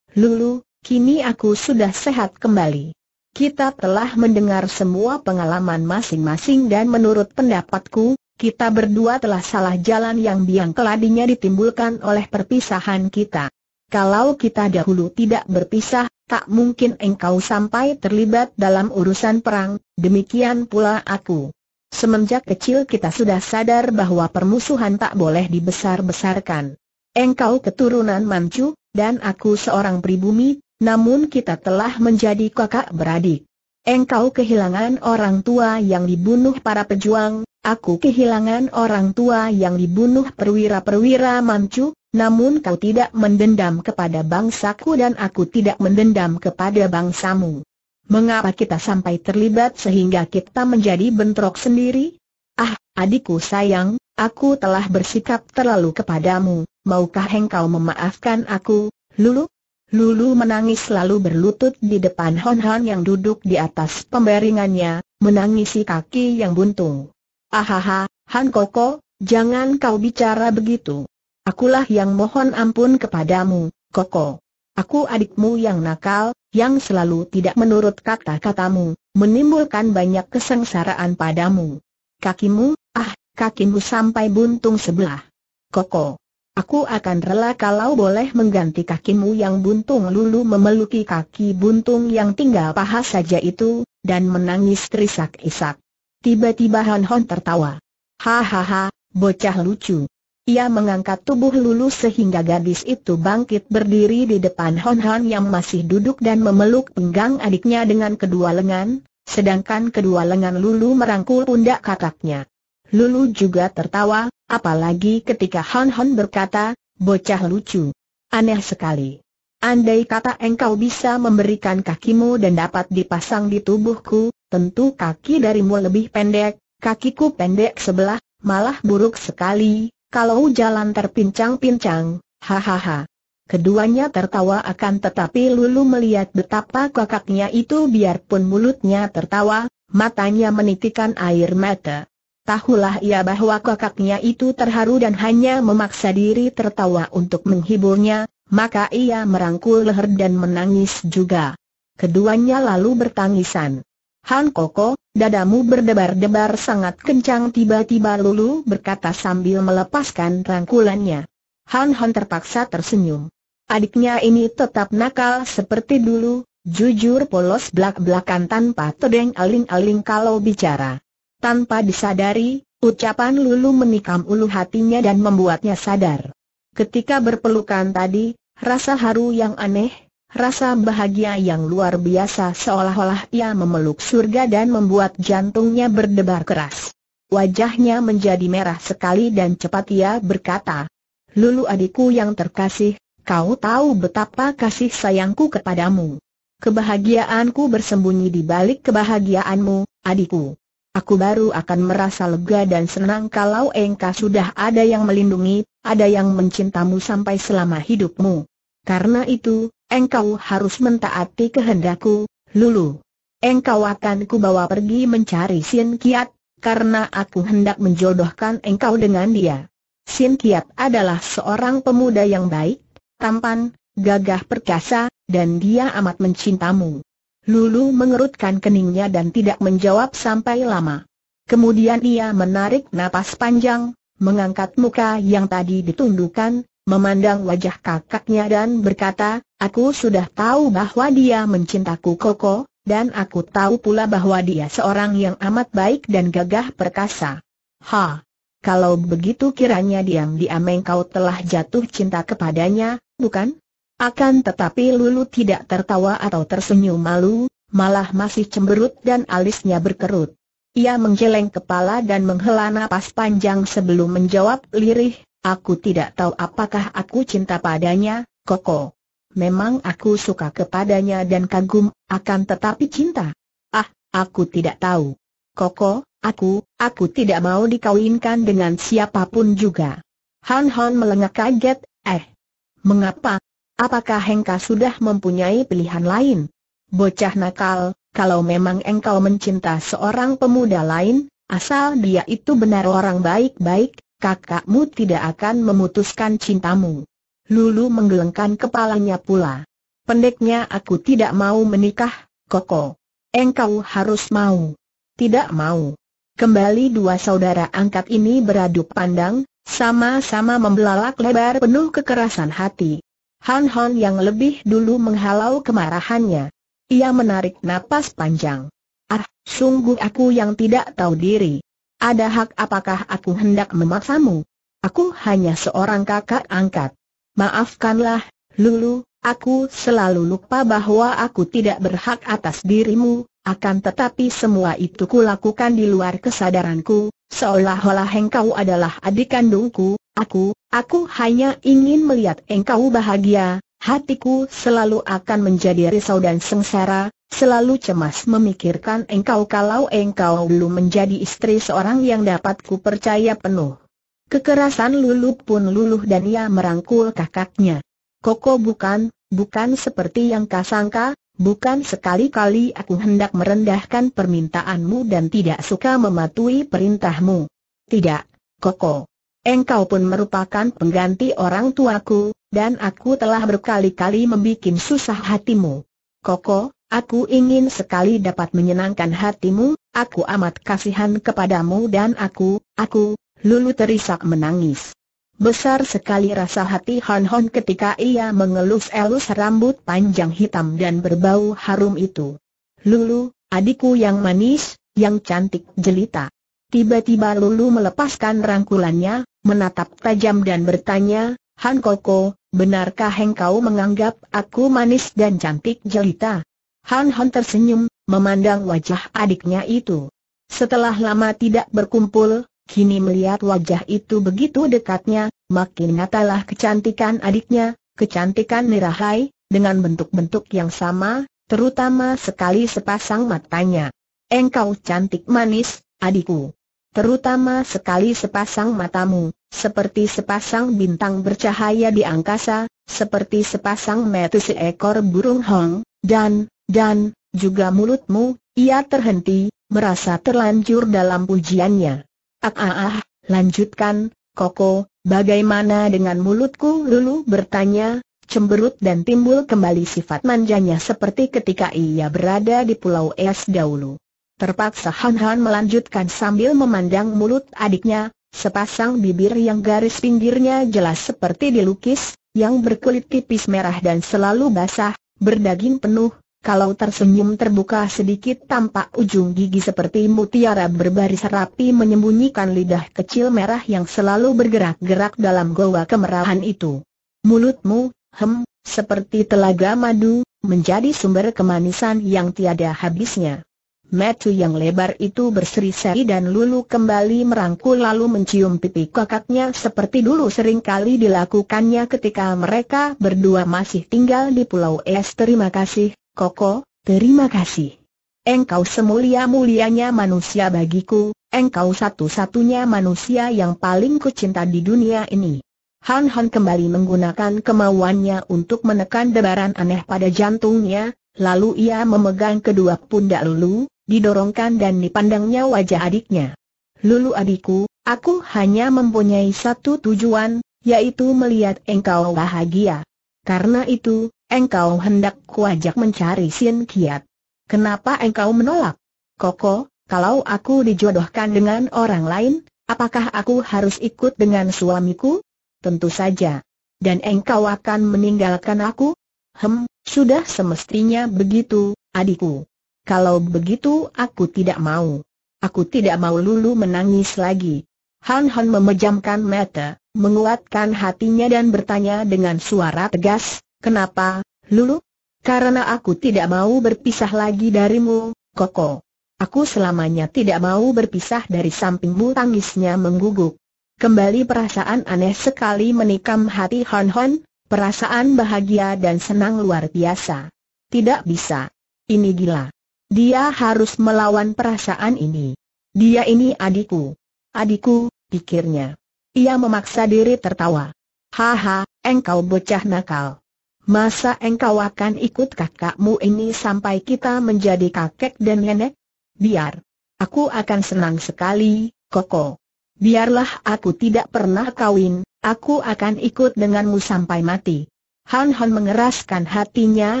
Lulu, kini aku sudah sehat kembali. Kita telah mendengar semua pengalaman masing-masing dan menurut pendapatku, kita berdua telah salah jalan yang biang keladinya ditimbulkan oleh perpisahan kita. Kalau kita dahulu tidak berpisah, tak mungkin engkau sampai terlibat dalam urusan perang, demikian pula aku. Semenjak kecil kita sudah sadar bahwa permusuhan tak boleh dibesar-besarkan. Engkau keturunan Manchu, dan aku seorang pribumi, namun kita telah menjadi kakak beradik. Engkau kehilangan orang tua yang dibunuh para pejuang, aku kehilangan orang tua yang dibunuh perwira-perwira Manchu, namun kau tidak mendendam kepada bangsaku dan aku tidak mendendam kepada bangsamu. Mengapa kita sampai terlibat sehingga kita menjadi bentrok sendiri? Ah, adikku sayang, aku telah bersikap terlalu kepadamu, maukah engkau memaafkan aku, Lulu? Lulu menangis lalu berlutut di depan Hon Hon yang duduk di atas pemberingannya, menangisi kaki yang buntung. Ahaha, Han Koko, jangan kau bicara begitu. Akulah yang mohon ampun kepadamu, Koko. Aku adikmu yang nakal, yang selalu tidak menurut kata-katamu, menimbulkan banyak kesengsaraan padamu. Kakimu, ah, kakimu sampai buntung sebelah. Koko. Aku akan rela kalau boleh mengganti kakimu yang buntung lulu memeluki kaki buntung yang tinggal paha saja itu, dan menangis terisak-isak. Tiba-tiba Han Hon tertawa. Hahaha, bocah lucu. Ia mengangkat tubuh Lulu sehingga gadis itu bangkit berdiri di depan Hon Hon yang masih duduk dan memeluk pinggang adiknya dengan kedua lengan, sedangkan kedua lengan Lulu merangkul pundak kakaknya. Lulu juga tertawa, apalagi ketika Hon Hon berkata, bocah lucu. Aneh sekali. Andai kata engkau bisa memberikan kakimu dan dapat dipasang di tubuhku, tentu kaki darimu lebih pendek, kakiku pendek sebelah, malah buruk sekali, kalau jalan terpincang-pincang, hahaha. Keduanya tertawa akan tetapi Lulu melihat betapa kakaknya itu biarpun mulutnya tertawa, matanya menitikan air mata. Tahulah ia bahwa kakaknya itu terharu dan hanya memaksa diri tertawa untuk menghiburnya, maka ia merangkul leher dan menangis juga. Keduanya lalu bertangisan. Han Koko, dadamu berdebar-debar sangat kencang tiba-tiba Lulu berkata sambil melepaskan rangkulannya. Han Han terpaksa tersenyum. Adiknya ini tetap nakal seperti dulu, jujur polos belak-belakan tanpa tedeng aling-aling kalau bicara. Tanpa disadari, ucapan Lulu menikam ulu hatinya dan membuatnya sadar. Ketika berpelukan tadi, rasa haru yang aneh, Rasa bahagia yang luar biasa seolah-olah ia memeluk surga dan membuat jantungnya berdebar keras. Wajahnya menjadi merah sekali dan cepat ia berkata, Lulu adikku yang terkasih, kau tahu betapa kasih sayangku kepadamu. Kebahagiaanku bersembunyi di balik kebahagiaanmu, adikku. Aku baru akan merasa lega dan senang kalau engkau sudah ada yang melindungi, ada yang mencintamu sampai selama hidupmu. Karena itu, engkau harus mentaati kehendakku, Lulu. Engkau akan kubawa pergi mencari Sin Kiat, karena aku hendak menjodohkan engkau dengan dia. Sin Kiat adalah seorang pemuda yang baik, tampan, gagah perkasa, dan dia amat mencintamu. Lulu mengerutkan keningnya dan tidak menjawab sampai lama. Kemudian ia menarik napas panjang, mengangkat muka yang tadi ditundukkan, memandang wajah kakaknya dan berkata, aku sudah tahu bahwa dia mencintaku Koko, dan aku tahu pula bahwa dia seorang yang amat baik dan gagah perkasa. Ha! Kalau begitu kiranya diam-diam engkau telah jatuh cinta kepadanya, bukan? Akan tetapi Lulu tidak tertawa atau tersenyum malu, malah masih cemberut dan alisnya berkerut. Ia menggeleng kepala dan menghela napas panjang sebelum menjawab lirih, Aku tidak tahu apakah aku cinta padanya, Koko. Memang aku suka kepadanya dan kagum, akan tetapi cinta. Ah, aku tidak tahu. Koko, aku, aku tidak mau dikawinkan dengan siapa pun juga. Han Han melengak kaget, eh. Mengapa? Apakah Hengka sudah mempunyai pilihan lain? Bocah nakal, kalau memang engkau mencinta seorang pemuda lain, asal dia itu benar orang baik-baik, kakakmu tidak akan memutuskan cintamu. Lulu menggelengkan kepalanya pula. Pendeknya aku tidak mau menikah, Koko. Engkau harus mau. Tidak mau. Kembali dua saudara angkat ini beradu pandang, sama-sama membelalak lebar penuh kekerasan hati. Han Hon yang lebih dulu menghalau kemarahannya. Ia menarik napas panjang. Ah, sungguh aku yang tidak tahu diri. Ada hak apakah aku hendak memaksamu? Aku hanya seorang kakak angkat. Maafkanlah, Lulu, aku selalu lupa bahwa aku tidak berhak atas dirimu, akan tetapi semua itu kulakukan di luar kesadaranku, seolah-olah engkau adalah adik kandungku, aku, aku hanya ingin melihat engkau bahagia, hatiku selalu akan menjadi risau dan sengsara, selalu cemas memikirkan engkau kalau engkau belum menjadi istri seorang yang dapat ku percaya penuh. Kekerasan Lulu pun luluh dan ia merangkul kakaknya. Koko bukan, bukan seperti yang kasangka, Bukan sekali-kali aku hendak merendahkan permintaanmu dan tidak suka mematuhi perintahmu. Tidak, Koko. Engkau pun merupakan pengganti orang tuaku, dan aku telah berkali-kali membuat susah hatimu. Koko, aku ingin sekali dapat menyenangkan hatimu, aku amat kasihan kepadamu dan aku, aku, Lulu terisak menangis. Besar sekali rasa hati Hon Hon ketika ia mengelus-elus rambut panjang hitam dan berbau harum itu. Lulu, adikku yang manis, yang cantik jelita. Tiba-tiba Lulu melepaskan rangkulannya, menatap tajam dan bertanya, Han Koko, benarkah engkau menganggap aku manis dan cantik jelita? Han Hon tersenyum, memandang wajah adiknya itu. Setelah lama tidak berkumpul, Kini melihat wajah itu begitu dekatnya, makin nyatalah kecantikan adiknya, kecantikan Nirahai, dengan bentuk-bentuk yang sama, terutama sekali sepasang matanya. Engkau cantik manis, adikku. Terutama sekali sepasang matamu, seperti sepasang bintang bercahaya di angkasa, seperti sepasang mata seekor burung hong, dan, dan, juga mulutmu, ia terhenti, merasa terlanjur dalam pujiannya. Ah ah ah, lanjutkan, Koko, bagaimana dengan mulutku? Lulu bertanya, cemberut dan timbul kembali sifat manjanya seperti ketika ia berada di pulau es dahulu. Terpaksa Han Han melanjutkan sambil memandang mulut adiknya, sepasang bibir yang garis pinggirnya jelas seperti dilukis, yang berkulit tipis merah dan selalu basah, berdaging penuh, kalau tersenyum terbuka sedikit tampak ujung gigi seperti mutiara berbaris rapi menyembunyikan lidah kecil merah yang selalu bergerak-gerak dalam goa kemerahan itu. Mulutmu, hem, seperti telaga madu, menjadi sumber kemanisan yang tiada habisnya. Metu yang lebar itu berseri-seri dan Lulu kembali merangkul lalu mencium pipi kakaknya seperti dulu sering kali dilakukannya ketika mereka berdua masih tinggal di Pulau Es. Terima kasih, Koko, terima kasih. Engkau semulia-mulianya manusia bagiku, engkau satu-satunya manusia yang paling kucinta di dunia ini. Han Han kembali menggunakan kemauannya untuk menekan debaran aneh pada jantungnya, lalu ia memegang kedua pundak Lulu, didorongkan dan dipandangnya wajah adiknya. Lulu adikku, aku hanya mempunyai satu tujuan, yaitu melihat engkau bahagia. Karena itu, engkau hendak kuajak mencari Sin Kiat. Kenapa engkau menolak? Koko, kalau aku dijodohkan dengan orang lain, apakah aku harus ikut dengan suamiku? Tentu saja. Dan engkau akan meninggalkan aku? Hem, sudah semestinya begitu, adikku. Kalau begitu aku tidak mau. Aku tidak mau Lulu menangis lagi. Han Han memejamkan mata, menguatkan hatinya dan bertanya dengan suara tegas, Kenapa, Lulu? Karena aku tidak mau berpisah lagi darimu, Koko. Aku selamanya tidak mau berpisah dari sampingmu tangisnya mengguguk. Kembali perasaan aneh sekali menikam hati Hon Hon, perasaan bahagia dan senang luar biasa. Tidak bisa. Ini gila. Dia harus melawan perasaan ini. Dia ini adikku. Adikku, pikirnya. Ia memaksa diri tertawa. Haha, engkau bocah nakal. Masa engkau akan ikut kakakmu ini sampai kita menjadi kakek dan nenek? Biar. Aku akan senang sekali, Koko. Biarlah aku tidak pernah kawin, aku akan ikut denganmu sampai mati. Han Han mengeraskan hatinya,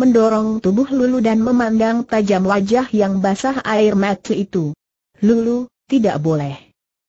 mendorong tubuh Lulu dan memandang tajam wajah yang basah air mata itu. Lulu, tidak boleh.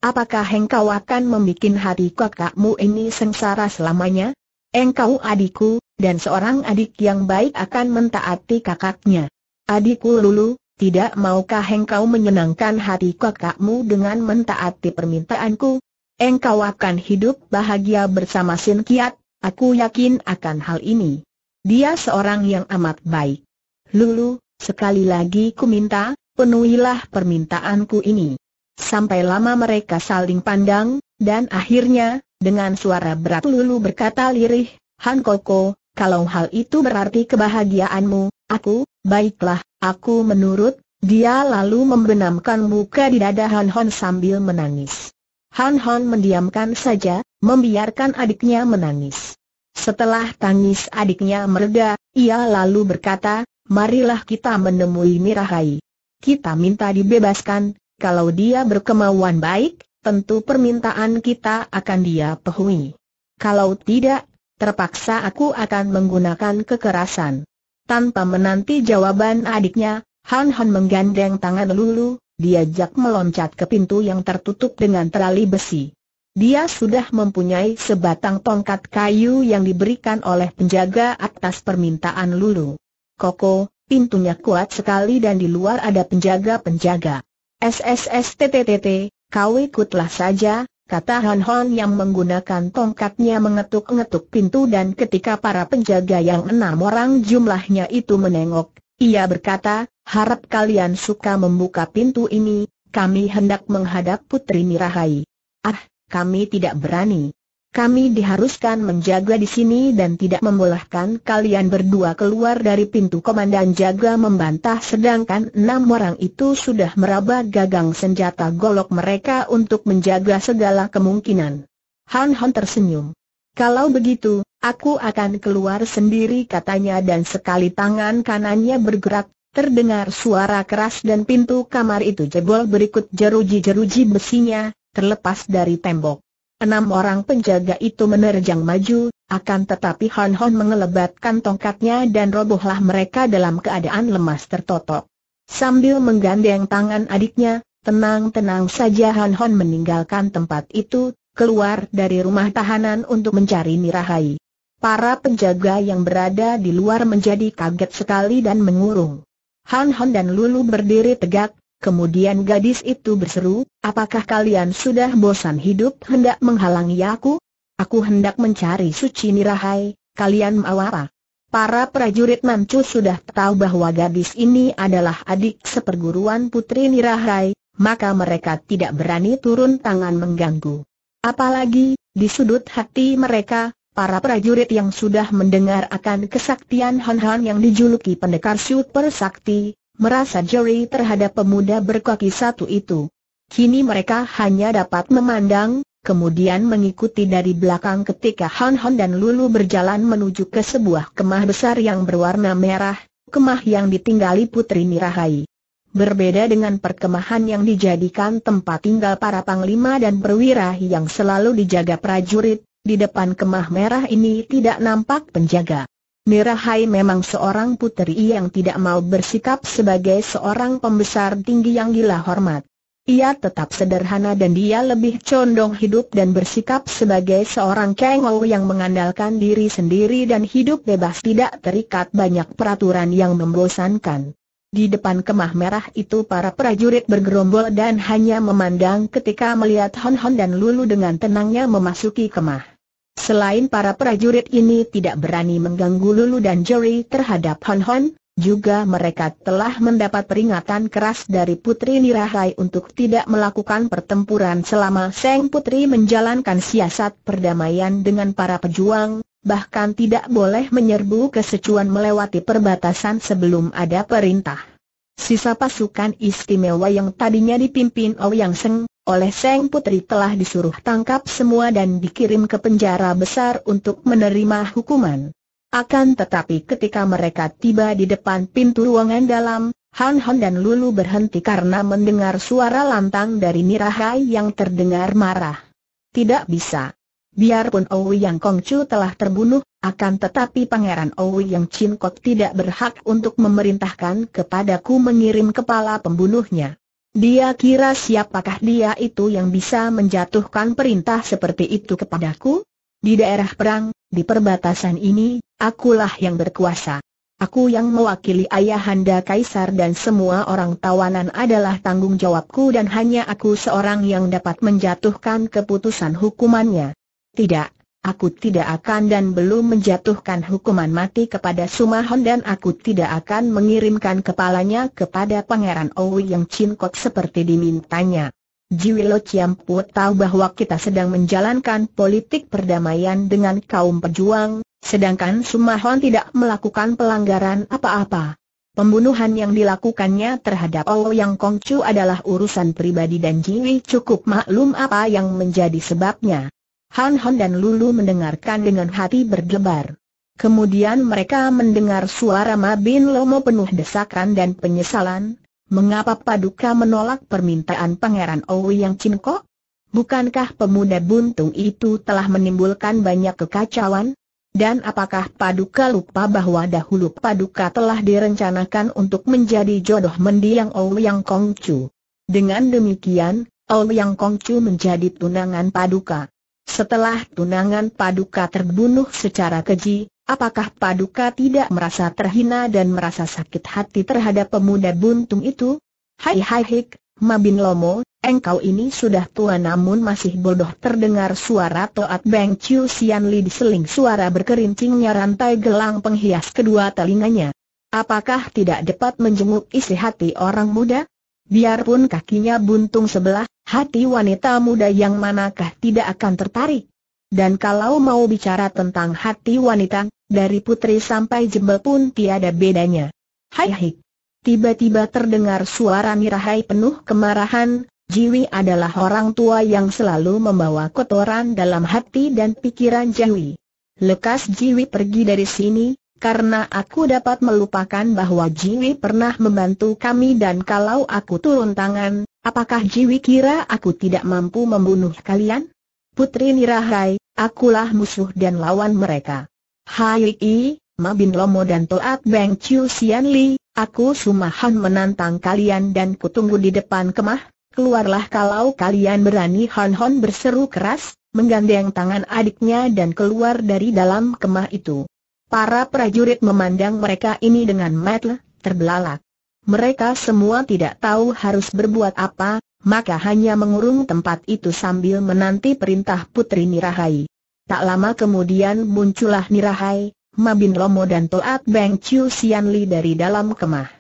Apakah engkau akan membuat hati kakakmu ini sengsara selamanya? Engkau adikku, dan seorang adik yang baik akan mentaati kakaknya. Adikku Lulu, tidak maukah engkau menyenangkan hati kakakmu dengan mentaati permintaanku? Engkau akan hidup bahagia bersama Sin Kiat, aku yakin akan hal ini. Dia seorang yang amat baik. Lulu, sekali lagi ku minta, penuhilah permintaanku ini. sampai lama mereka saling pandang, dan akhirnya, dengan suara berat Lulu berkata lirih, Han Koko, kalau hal itu berarti kebahagiaanmu, aku, baiklah, aku menurut, dia lalu membenamkan muka di dada Han Hon sambil menangis. Han Hon mendiamkan saja, membiarkan adiknya menangis. Setelah tangis adiknya mereda, ia lalu berkata, marilah kita menemui Mirahai. Kita minta dibebaskan, kalau dia berkemauan baik, tentu permintaan kita akan dia penuhi. Kalau tidak, terpaksa aku akan menggunakan kekerasan. Tanpa menanti jawaban adiknya, Han Han menggandeng tangan Lulu, diajak meloncat ke pintu yang tertutup dengan terali besi. Dia sudah mempunyai sebatang tongkat kayu yang diberikan oleh penjaga atas permintaan Lulu. Koko, pintunya kuat sekali dan di luar ada penjaga-penjaga. SSSTTTT, kau ikutlah saja, kata Han Han yang menggunakan tongkatnya mengetuk-ngetuk pintu dan ketika para penjaga yang enam orang jumlahnya itu menengok, ia berkata, harap kalian suka membuka pintu ini, kami hendak menghadap Putri Nirahai. Ah, kami tidak berani. Kami diharuskan menjaga di sini dan tidak membolehkan kalian berdua keluar dari pintu komandan jaga membantah sedangkan enam orang itu sudah meraba gagang senjata golok mereka untuk menjaga segala kemungkinan. Han Han tersenyum. Kalau begitu, aku akan keluar sendiri katanya dan sekali tangan kanannya bergerak, terdengar suara keras dan pintu kamar itu jebol berikut jeruji-jeruji besinya, terlepas dari tembok. Enam orang penjaga itu menerjang maju, akan tetapi Han Hon mengelebatkan tongkatnya dan robohlah mereka dalam keadaan lemas tertotok. Sambil menggandeng tangan adiknya, tenang-tenang saja Han Hon meninggalkan tempat itu, keluar dari rumah tahanan untuk mencari Nirahai. Para penjaga yang berada di luar menjadi kaget sekali dan mengurung. Han Han dan Lulu berdiri tegak, kemudian gadis itu berseru, apakah kalian sudah bosan hidup hendak menghalangi aku? Aku hendak mencari suci Nirahai, kalian mau apa? Para prajurit Mancu sudah tahu bahwa gadis ini adalah adik seperguruan Putri Nirahai, maka mereka tidak berani turun tangan mengganggu. Apalagi, di sudut hati mereka, para prajurit yang sudah mendengar akan kesaktian Han Han yang dijuluki pendekar super sakti, merasa jeri terhadap pemuda berkaki satu itu. Kini mereka hanya dapat memandang, kemudian mengikuti dari belakang ketika Han Han dan Lulu berjalan menuju ke sebuah kemah besar yang berwarna merah, kemah yang ditinggali Putri Nirahai. Berbeda dengan perkemahan yang dijadikan tempat tinggal para panglima dan perwira yang selalu dijaga prajurit, di depan kemah merah ini tidak nampak penjaga. Mirahai memang seorang putri yang tidak mau bersikap sebagai seorang pembesar tinggi yang gila hormat. Ia tetap sederhana dan dia lebih condong hidup dan bersikap sebagai seorang cengol yang mengandalkan diri sendiri dan hidup bebas tidak terikat banyak peraturan yang membosankan. Di depan kemah merah itu para prajurit bergerombol dan hanya memandang ketika melihat Hon Hon dan Lulu dengan tenangnya memasuki kemah. Selain para prajurit ini tidak berani mengganggu Lulu dan Jerry terhadap Hon Hon, juga mereka telah mendapat peringatan keras dari Putri Nirahai untuk tidak melakukan pertempuran selama Seng Putri menjalankan siasat perdamaian dengan para pejuang, bahkan tidak boleh menyerbu kesecuan melewati perbatasan sebelum ada perintah. Sisa pasukan istimewa yang tadinya dipimpin Ouyang Seng, oleh Seng Putri telah disuruh tangkap semua dan dikirim ke penjara besar untuk menerima hukuman. Akan tetapi ketika mereka tiba di depan pintu ruangan dalam, Han Han dan Lulu berhenti karena mendengar suara lantang dari Nirahai yang terdengar marah. Tidak bisa. Biarpun Ouyang Kongcu telah terbunuh, akan tetapi Pangeran Ouyang Chin Kok tidak berhak untuk memerintahkan kepadaku mengirim kepala pembunuhnya. Dia kira siapakah dia itu yang bisa menjatuhkan perintah seperti itu kepadaku? Di daerah perang, di perbatasan ini, akulah yang berkuasa. Aku yang mewakili ayahanda kaisar dan semua orang tawanan adalah tanggung jawabku dan hanya aku seorang yang dapat menjatuhkan keputusan hukumannya. Tidak, aku tidak akan dan belum menjatuhkan hukuman mati kepada Sumahon dan aku tidak akan mengirimkan kepalanya kepada Pangeran Owi yang Chin Kok seperti dimintanya. Jiwi Lo Ciampu tahu bahwa kita sedang menjalankan politik perdamaian dengan kaum pejuang, sedangkan Sumahon tidak melakukan pelanggaran apa-apa. Pembunuhan yang dilakukannya terhadap Ouyang Kongcu adalah urusan pribadi dan Jiwi cukup maklum apa yang menjadi sebabnya. Han Hon dan Lulu mendengarkan dengan hati berdebar. Kemudian mereka mendengar suara Mabin Lomo penuh desakan dan penyesalan, Mengapa Paduka menolak permintaan Pangeran Ouyang Cinko? Bukankah pemuda buntung itu telah menimbulkan banyak kekacauan? Dan apakah Paduka lupa bahwa dahulu Paduka telah direncanakan untuk menjadi jodoh mendiang Ouyang Kongcu? Dengan demikian, Ouyang Kongcu menjadi tunangan Paduka. Setelah tunangan Paduka terbunuh secara keji, Apakah Paduka tidak merasa terhina dan merasa sakit hati terhadap pemuda buntung itu? Hai hai hik, Mabin Lomo, engkau ini sudah tua namun masih bodoh terdengar suara Toat Beng Chiu Sian Li diseling suara berkerincingnya rantai gelang penghias kedua telinganya. Apakah tidak dapat menjenguk isi hati orang muda? Biarpun kakinya buntung sebelah, hati wanita muda yang manakah tidak akan tertarik? Dan kalau mau bicara tentang hati wanita, dari putri sampai jembel pun tiada bedanya. Hai hai. Tiba-tiba terdengar suara nirahai penuh kemarahan, Jiwi adalah orang tua yang selalu membawa kotoran dalam hati dan pikiran Jiwi. Lekas Jiwi pergi dari sini, karena aku dapat melupakan bahwa Jiwi pernah membantu kami dan kalau aku turun tangan, apakah Jiwi kira aku tidak mampu membunuh kalian? Putri Nirahai, akulah musuh dan lawan mereka. Hai I, Mabin Lomo dan Toat Beng Chiu Sian Li, aku sumahan menantang kalian dan kutunggu di depan kemah, keluarlah kalau kalian berani Hon Hon berseru keras, menggandeng tangan adiknya dan keluar dari dalam kemah itu. Para prajurit memandang mereka ini dengan mata terbelalak. Mereka semua tidak tahu harus berbuat apa, maka hanya mengurung tempat itu sambil menanti perintah Putri Nirahai. Tak lama kemudian muncullah Nirahai, Mabin Lomo dan Toat Beng Chiu Sian Li dari dalam kemah.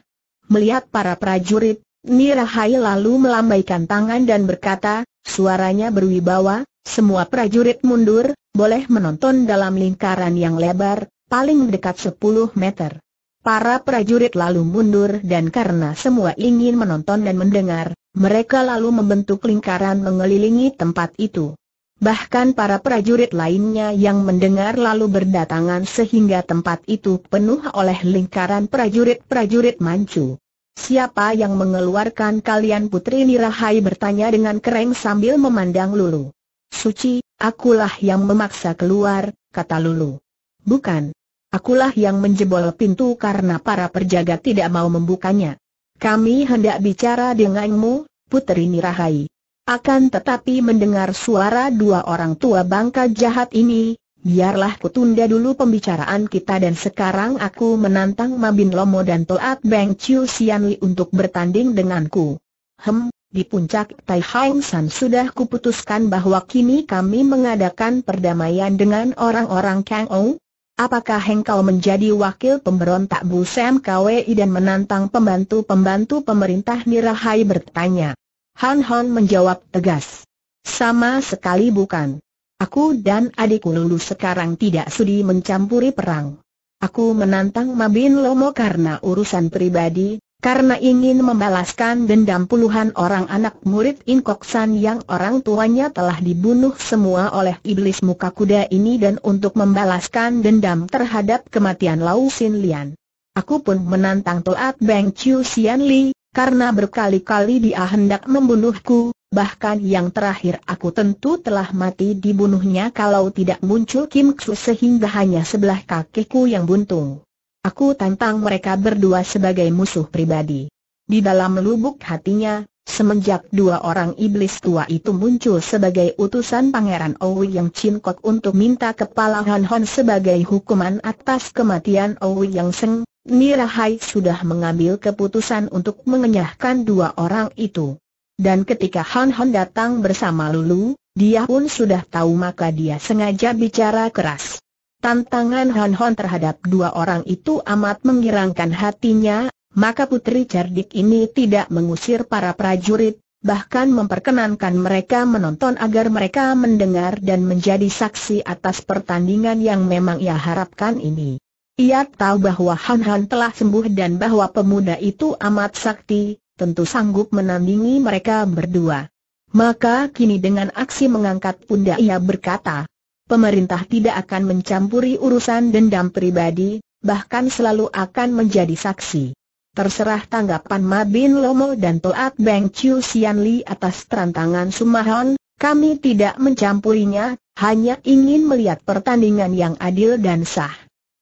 Melihat para prajurit, Nirahai lalu melambaikan tangan dan berkata, suaranya berwibawa, semua prajurit mundur, boleh menonton dalam lingkaran yang lebar, paling dekat 10 meter. Para prajurit lalu mundur dan karena semua ingin menonton dan mendengar, mereka lalu membentuk lingkaran mengelilingi tempat itu. Bahkan para prajurit lainnya yang mendengar lalu berdatangan sehingga tempat itu penuh oleh lingkaran prajurit-prajurit mancu. Siapa yang mengeluarkan kalian Putri Nirahai bertanya dengan kering sambil memandang Lulu. Suci, akulah yang memaksa keluar, kata Lulu. Bukan. Akulah yang menjebol pintu karena para perjaga tidak mau membukanya. Kami hendak bicara denganmu, Putri Nirahai. Akan tetapi mendengar suara dua orang tua bangka jahat ini, biarlah kutunda dulu pembicaraan kita dan sekarang aku menantang Mabin Lomo dan Toat Beng Chiu Sianli untuk bertanding denganku. Hem, di puncak Tai Hang San sudah kuputuskan bahwa kini kami mengadakan perdamaian dengan orang-orang Kang Ou, Apakah engkau menjadi wakil pemberontak Bu Sam KWI dan menantang pembantu-pembantu pemerintah Nirahai bertanya? Han Hon menjawab tegas. Sama sekali bukan. Aku dan adikku Lulu sekarang tidak sudi mencampuri perang. Aku menantang Mabin Lomo karena urusan pribadi, karena ingin membalaskan dendam puluhan orang anak murid Inkoksan yang orang tuanya telah dibunuh semua oleh iblis muka kuda ini dan untuk membalaskan dendam terhadap kematian Lau Sin Lian. Aku pun menantang Toat Beng Chiu Sian Li, karena berkali-kali dia hendak membunuhku, bahkan yang terakhir aku tentu telah mati dibunuhnya kalau tidak muncul Kim Ksu sehingga hanya sebelah kakiku yang buntung. Aku tantang mereka berdua sebagai musuh pribadi. Di dalam lubuk hatinya, semenjak dua orang iblis tua itu muncul sebagai utusan Pangeran Owi yang Chin Kok untuk minta kepala Han Hon sebagai hukuman atas kematian Owi yang Seng, Nirahai sudah mengambil keputusan untuk mengenyahkan dua orang itu. Dan ketika Han Hon datang bersama Lulu, dia pun sudah tahu maka dia sengaja bicara keras. Tantangan Han Hon terhadap dua orang itu amat mengirangkan hatinya, maka putri cerdik ini tidak mengusir para prajurit, bahkan memperkenankan mereka menonton agar mereka mendengar dan menjadi saksi atas pertandingan yang memang ia harapkan ini. Ia tahu bahwa Han Han telah sembuh dan bahwa pemuda itu amat sakti, tentu sanggup menandingi mereka berdua. Maka kini dengan aksi mengangkat pundak ia berkata, pemerintah tidak akan mencampuri urusan dendam pribadi, bahkan selalu akan menjadi saksi. Terserah tanggapan Mabin Lomo dan Toat Beng Chiu Sian Li atas terantangan Sumahon, kami tidak mencampurinya, hanya ingin melihat pertandingan yang adil dan sah.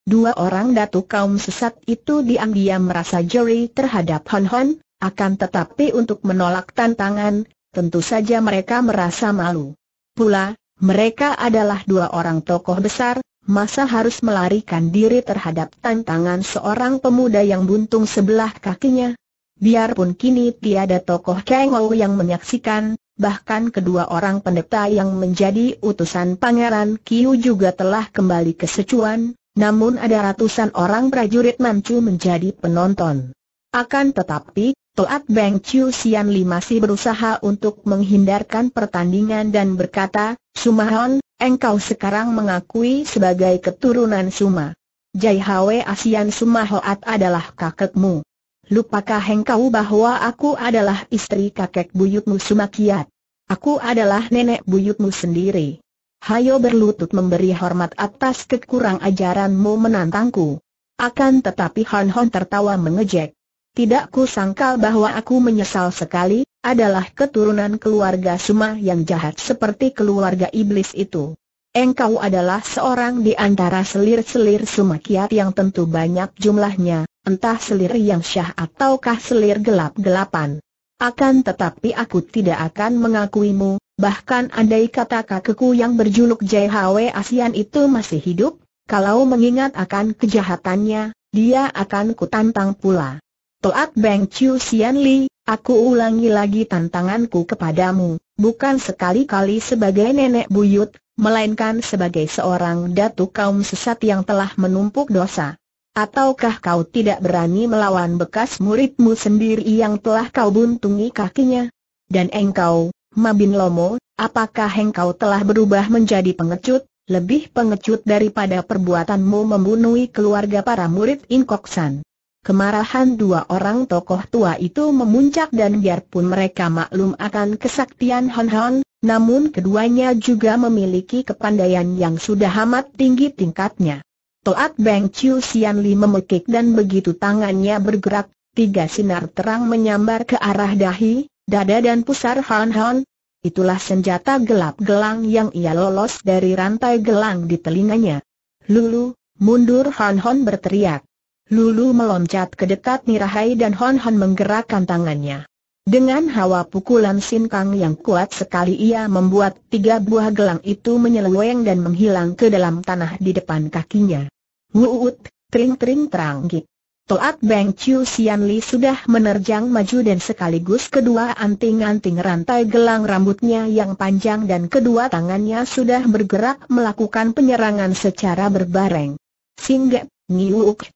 Dua orang datuk kaum sesat itu diam-diam merasa jeri terhadap Hon Hon, akan tetapi untuk menolak tantangan, tentu saja mereka merasa malu. Pula, mereka adalah dua orang tokoh besar, Masa harus melarikan diri terhadap tantangan seorang pemuda yang buntung sebelah kakinya? Biarpun kini tiada tokoh Kengou yang menyaksikan, bahkan kedua orang pendeta yang menjadi utusan Pangeran Kiu juga telah kembali ke Secuan, namun ada ratusan orang prajurit Manchu menjadi penonton. Akan tetapi, Toat Beng Chiu Sian Li masih berusaha untuk menghindarkan pertandingan dan berkata, Sumahon, engkau sekarang mengakui sebagai keturunan Suma. Jai Hwe Asian Suma Hoat adalah kakekmu. Lupakah engkau bahwa aku adalah istri kakek buyutmu Suma Kiat? Aku adalah nenek buyutmu sendiri. Hayo berlutut memberi hormat atas kekurang ajaranmu menantangku. Akan tetapi Hon Hon tertawa mengejek. Tidak ku sangkal bahwa aku menyesal sekali, adalah keturunan keluarga Suma yang jahat seperti keluarga iblis itu. Engkau adalah seorang di antara selir-selir Sumakiat yang tentu banyak jumlahnya, entah selir yang syah ataukah selir gelap-gelapan. Akan tetapi aku tidak akan mengakuimu, bahkan andai kata kakekku yang berjuluk JHW ASEAN itu masih hidup, kalau mengingat akan kejahatannya, dia akan kutantang pula. Toat Beng Chiu Sian Li, aku ulangi lagi tantanganku kepadamu, bukan sekali-kali sebagai nenek buyut, melainkan sebagai seorang datuk kaum sesat yang telah menumpuk dosa. Ataukah kau tidak berani melawan bekas muridmu sendiri yang telah kau buntungi kakinya? Dan engkau, Mabin Lomo, apakah engkau telah berubah menjadi pengecut, lebih pengecut daripada perbuatanmu membunuhi keluarga para murid Inkoksan? Kemarahan dua orang tokoh tua itu memuncak dan biarpun mereka maklum akan kesaktian Hon Hon, namun keduanya juga memiliki kepandaian yang sudah amat tinggi tingkatnya. Toat Beng Chiu Sian Li memekik dan begitu tangannya bergerak, tiga sinar terang menyambar ke arah dahi, dada dan pusar Hon Hon. Itulah senjata gelap gelang yang ia lolos dari rantai gelang di telinganya. Lulu, mundur Hon Hon berteriak. Lulu meloncat ke dekat Nirahai dan Hon Hon menggerakkan tangannya. Dengan hawa pukulan Sin Kang yang kuat sekali ia membuat tiga buah gelang itu menyeleweng dan menghilang ke dalam tanah di depan kakinya. Wuut, tring-tring teranggit. Toat Beng Chiu Sian Li sudah menerjang maju dan sekaligus kedua anting-anting rantai gelang rambutnya yang panjang dan kedua tangannya sudah bergerak melakukan penyerangan secara berbareng. Singgap, ngiuk,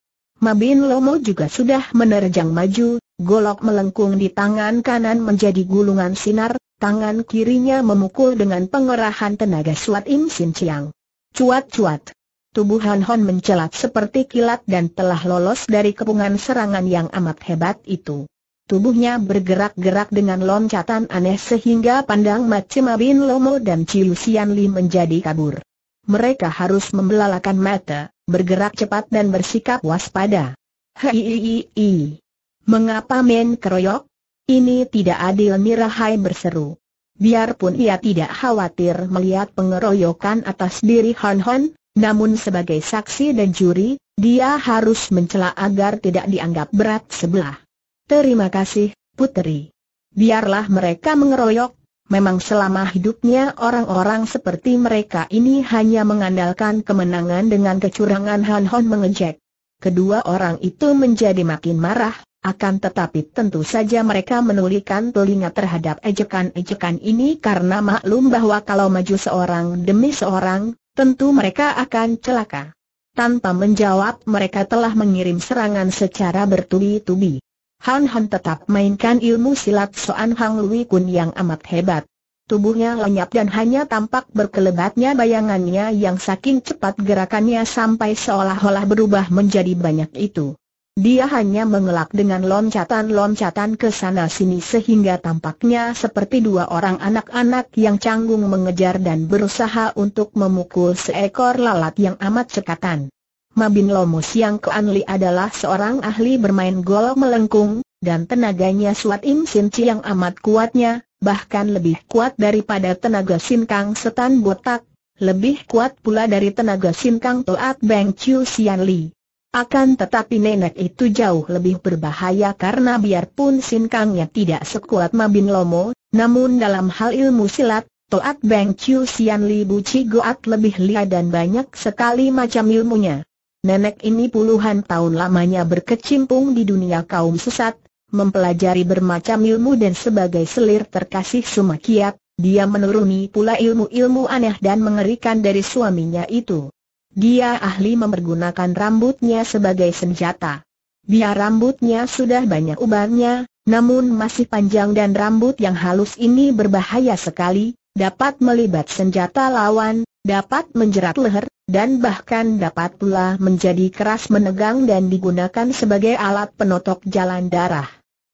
Mabin Lomo juga sudah menerjang maju, golok melengkung di tangan kanan menjadi gulungan sinar, tangan kirinya memukul dengan pengerahan tenaga Suat Im Sin Chiang. Cuat-cuat. Tubuh Han Hon mencelat seperti kilat dan telah lolos dari kepungan serangan yang amat hebat itu. Tubuhnya bergerak-gerak dengan loncatan aneh sehingga pandang mata Mabin Lomo dan Ciu Sian Li menjadi kabur. Mereka harus membelalakan mata, bergerak cepat dan bersikap waspada. Hei, mengapa main keroyok? Ini tidak adil Mirahai berseru. Biarpun ia tidak khawatir melihat pengeroyokan atas diri Han Hon, namun sebagai saksi dan juri, dia harus mencela agar tidak dianggap berat sebelah. Terima kasih, Puteri. Biarlah mereka mengeroyok, Memang selama hidupnya orang-orang seperti mereka ini hanya mengandalkan kemenangan dengan kecurangan Han Hon mengejek. Kedua orang itu menjadi makin marah, akan tetapi tentu saja mereka menulikan telinga terhadap ejekan-ejekan ini karena maklum bahwa kalau maju seorang demi seorang, tentu mereka akan celaka. Tanpa menjawab mereka telah mengirim serangan secara bertubi-tubi. Han Han tetap mainkan ilmu silat Soan Hang Lui Kun yang amat hebat. Tubuhnya lenyap dan hanya tampak berkelebatnya bayangannya yang saking cepat gerakannya sampai seolah-olah berubah menjadi banyak itu. Dia hanya mengelak dengan loncatan-loncatan ke sana-sini sehingga tampaknya seperti dua orang anak-anak yang canggung mengejar dan berusaha untuk memukul seekor lalat yang amat cekatan. Mabin Lomo Siang Kuan Li adalah seorang ahli bermain golok melengkung, dan tenaganya Suat Im Sin yang amat kuatnya, bahkan lebih kuat daripada tenaga Sin Kang Setan Botak, lebih kuat pula dari tenaga Sin Kang Toat Beng Chiu Sian Li. Akan tetapi nenek itu jauh lebih berbahaya karena biarpun Sin Kangnya tidak sekuat Mabin Lomo, namun dalam hal ilmu silat, Toat Beng Chiu Sian Li Buci Goat lebih lihat dan banyak sekali macam ilmunya. Nenek ini puluhan tahun lamanya berkecimpung di dunia kaum sesat, mempelajari bermacam ilmu dan sebagai selir terkasih Sumakiat, dia menuruni pula ilmu-ilmu aneh dan mengerikan dari suaminya itu. Dia ahli mempergunakan rambutnya sebagai senjata. Biar rambutnya sudah banyak ubarnya, namun masih panjang dan rambut yang halus ini berbahaya sekali, dapat melibat senjata lawan, dapat menjerat leher, dan bahkan dapat pula menjadi keras menegang dan digunakan sebagai alat penotok jalan darah.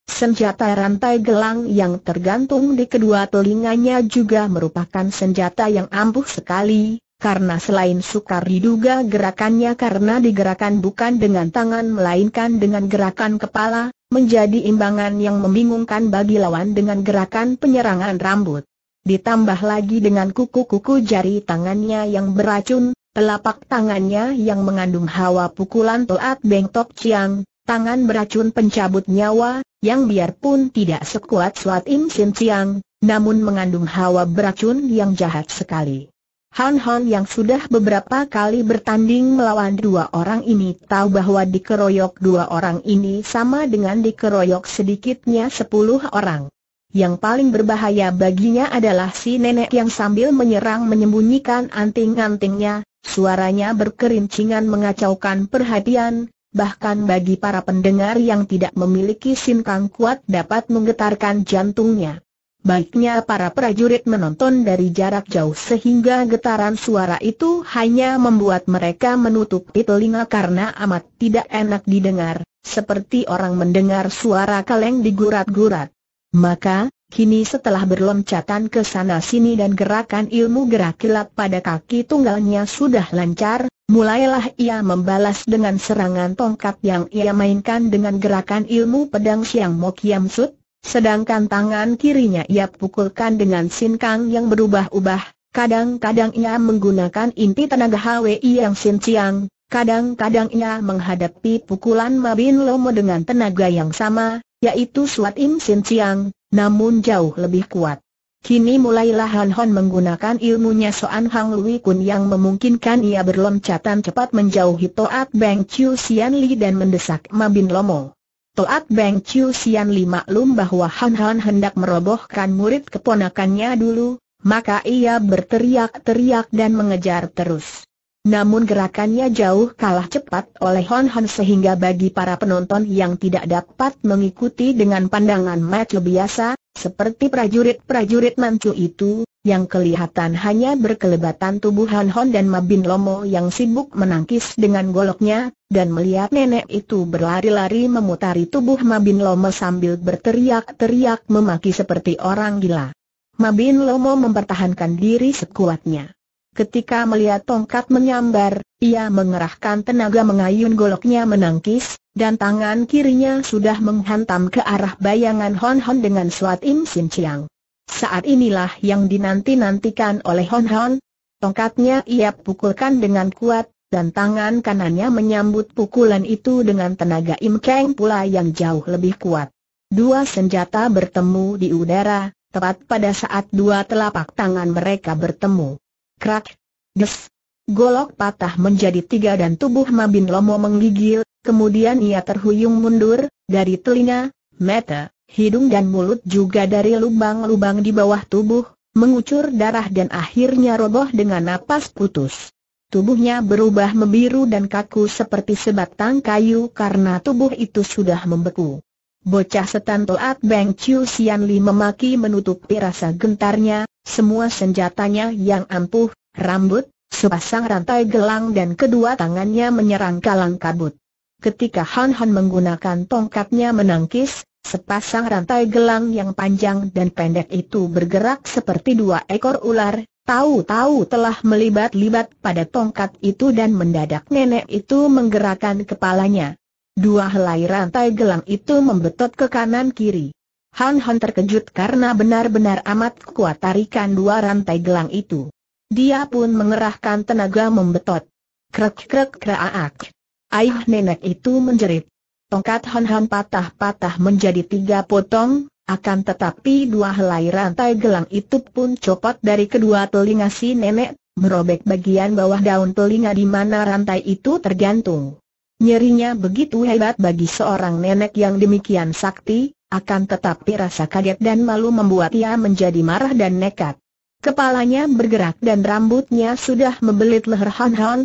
Senjata rantai gelang yang tergantung di kedua telinganya juga merupakan senjata yang ampuh sekali, karena selain sukar diduga gerakannya karena digerakkan bukan dengan tangan melainkan dengan gerakan kepala, menjadi imbangan yang membingungkan bagi lawan dengan gerakan penyerangan rambut. Ditambah lagi dengan kuku-kuku jari tangannya yang beracun, Telapak tangannya yang mengandung hawa pukulan Toat Beng Tok Chiang, tangan beracun pencabut nyawa, yang biarpun tidak sekuat Suat Im Sin Chiang, namun mengandung hawa beracun yang jahat sekali. Han Han yang sudah beberapa kali bertanding melawan dua orang ini tahu bahwa dikeroyok dua orang ini sama dengan dikeroyok sedikitnya sepuluh orang. Yang paling berbahaya baginya adalah si nenek yang sambil menyerang menyembunyikan anting-antingnya, Suaranya berkerincingan mengacaukan perhatian, bahkan bagi para pendengar yang tidak memiliki sinkang kuat dapat menggetarkan jantungnya. Baiknya para prajurit menonton dari jarak jauh sehingga getaran suara itu hanya membuat mereka menutup telinga karena amat tidak enak didengar, seperti orang mendengar suara kaleng digurat-gurat. Maka, Kini setelah berloncatan ke sana-sini dan gerakan ilmu gerak kilat pada kaki tunggalnya sudah lancar, mulailah ia membalas dengan serangan tongkat yang ia mainkan dengan gerakan ilmu pedang Siang Mok Yam Sut, sedangkan tangan kirinya ia pukulkan dengan sinkang yang berubah-ubah, kadang-kadang ia menggunakan inti tenaga HWI yang Sin Chiang, kadang-kadang ia menghadapi pukulan Mabin Lomo dengan tenaga yang sama, yaitu Suat Im Sin Chiang, namun jauh lebih kuat. Kini mulailah Han Hon menggunakan ilmunya Soan Hang Lui Kun yang memungkinkan ia berloncatan cepat menjauhi Toat Beng Chiu Sian Li dan mendesak Mabin Lomo. Toat Beng Chiu Sian Li maklum bahwa Han Hon hendak merobohkan murid keponakannya dulu, maka ia berteriak-teriak dan mengejar terus. Namun gerakannya jauh kalah cepat oleh Hon Hon sehingga bagi para penonton yang tidak dapat mengikuti dengan pandangan mata biasa, seperti prajurit-prajurit Manchu itu, yang kelihatan hanya berkelebatan tubuh Han Hon dan Mabin Lomo yang sibuk menangkis dengan goloknya, dan melihat nenek itu berlari-lari memutari tubuh Mabin Lomo sambil berteriak-teriak memaki seperti orang gila. Mabin Lomo mempertahankan diri sekuatnya. Ketika melihat tongkat menyambar, ia mengerahkan tenaga mengayun goloknya menangkis, dan tangan kirinya sudah menghantam ke arah bayangan Hon Hon dengan Suat Im Sin Chiang. Saat inilah yang dinanti-nantikan oleh Hon Hon. Tongkatnya ia pukulkan dengan kuat, dan tangan kanannya menyambut pukulan itu dengan tenaga Im Kang pula yang jauh lebih kuat. Dua senjata bertemu di udara, tepat pada saat dua telapak tangan mereka bertemu. Krak, des. Golok patah menjadi tiga dan tubuh Mabin Lomo menggigil, kemudian ia terhuyung mundur, dari telinga, mata, hidung dan mulut juga dari lubang-lubang di bawah tubuh, mengucur darah dan akhirnya roboh dengan napas putus. Tubuhnya berubah membiru dan kaku seperti sebatang kayu karena tubuh itu sudah membeku. Bocah setan Toat Beng Chiu Sian Li memaki menutupi rasa gentarnya, semua senjatanya yang ampuh, rambut, sepasang rantai gelang dan kedua tangannya menyerang kalang kabut. Ketika Han Han menggunakan tongkatnya menangkis, sepasang rantai gelang yang panjang dan pendek itu bergerak seperti dua ekor ular, tahu-tahu telah melibat-libat pada tongkat itu dan mendadak nenek itu menggerakkan kepalanya. Dua helai rantai gelang itu membetot ke kanan kiri. Han Han terkejut karena benar-benar amat kuat tarikan dua rantai gelang itu. Dia pun mengerahkan tenaga membetot. Krek-krek kraak. Aih nenek itu menjerit. Tongkat Han Han patah-patah menjadi tiga potong, akan tetapi dua helai rantai gelang itu pun copot dari kedua telinga si nenek, merobek bagian bawah daun telinga di mana rantai itu tergantung. Nyerinya begitu hebat bagi seorang nenek yang demikian sakti, akan tetapi rasa kaget dan malu membuat ia menjadi marah dan nekat. Kepalanya bergerak dan rambutnya sudah membelit leher Han Han.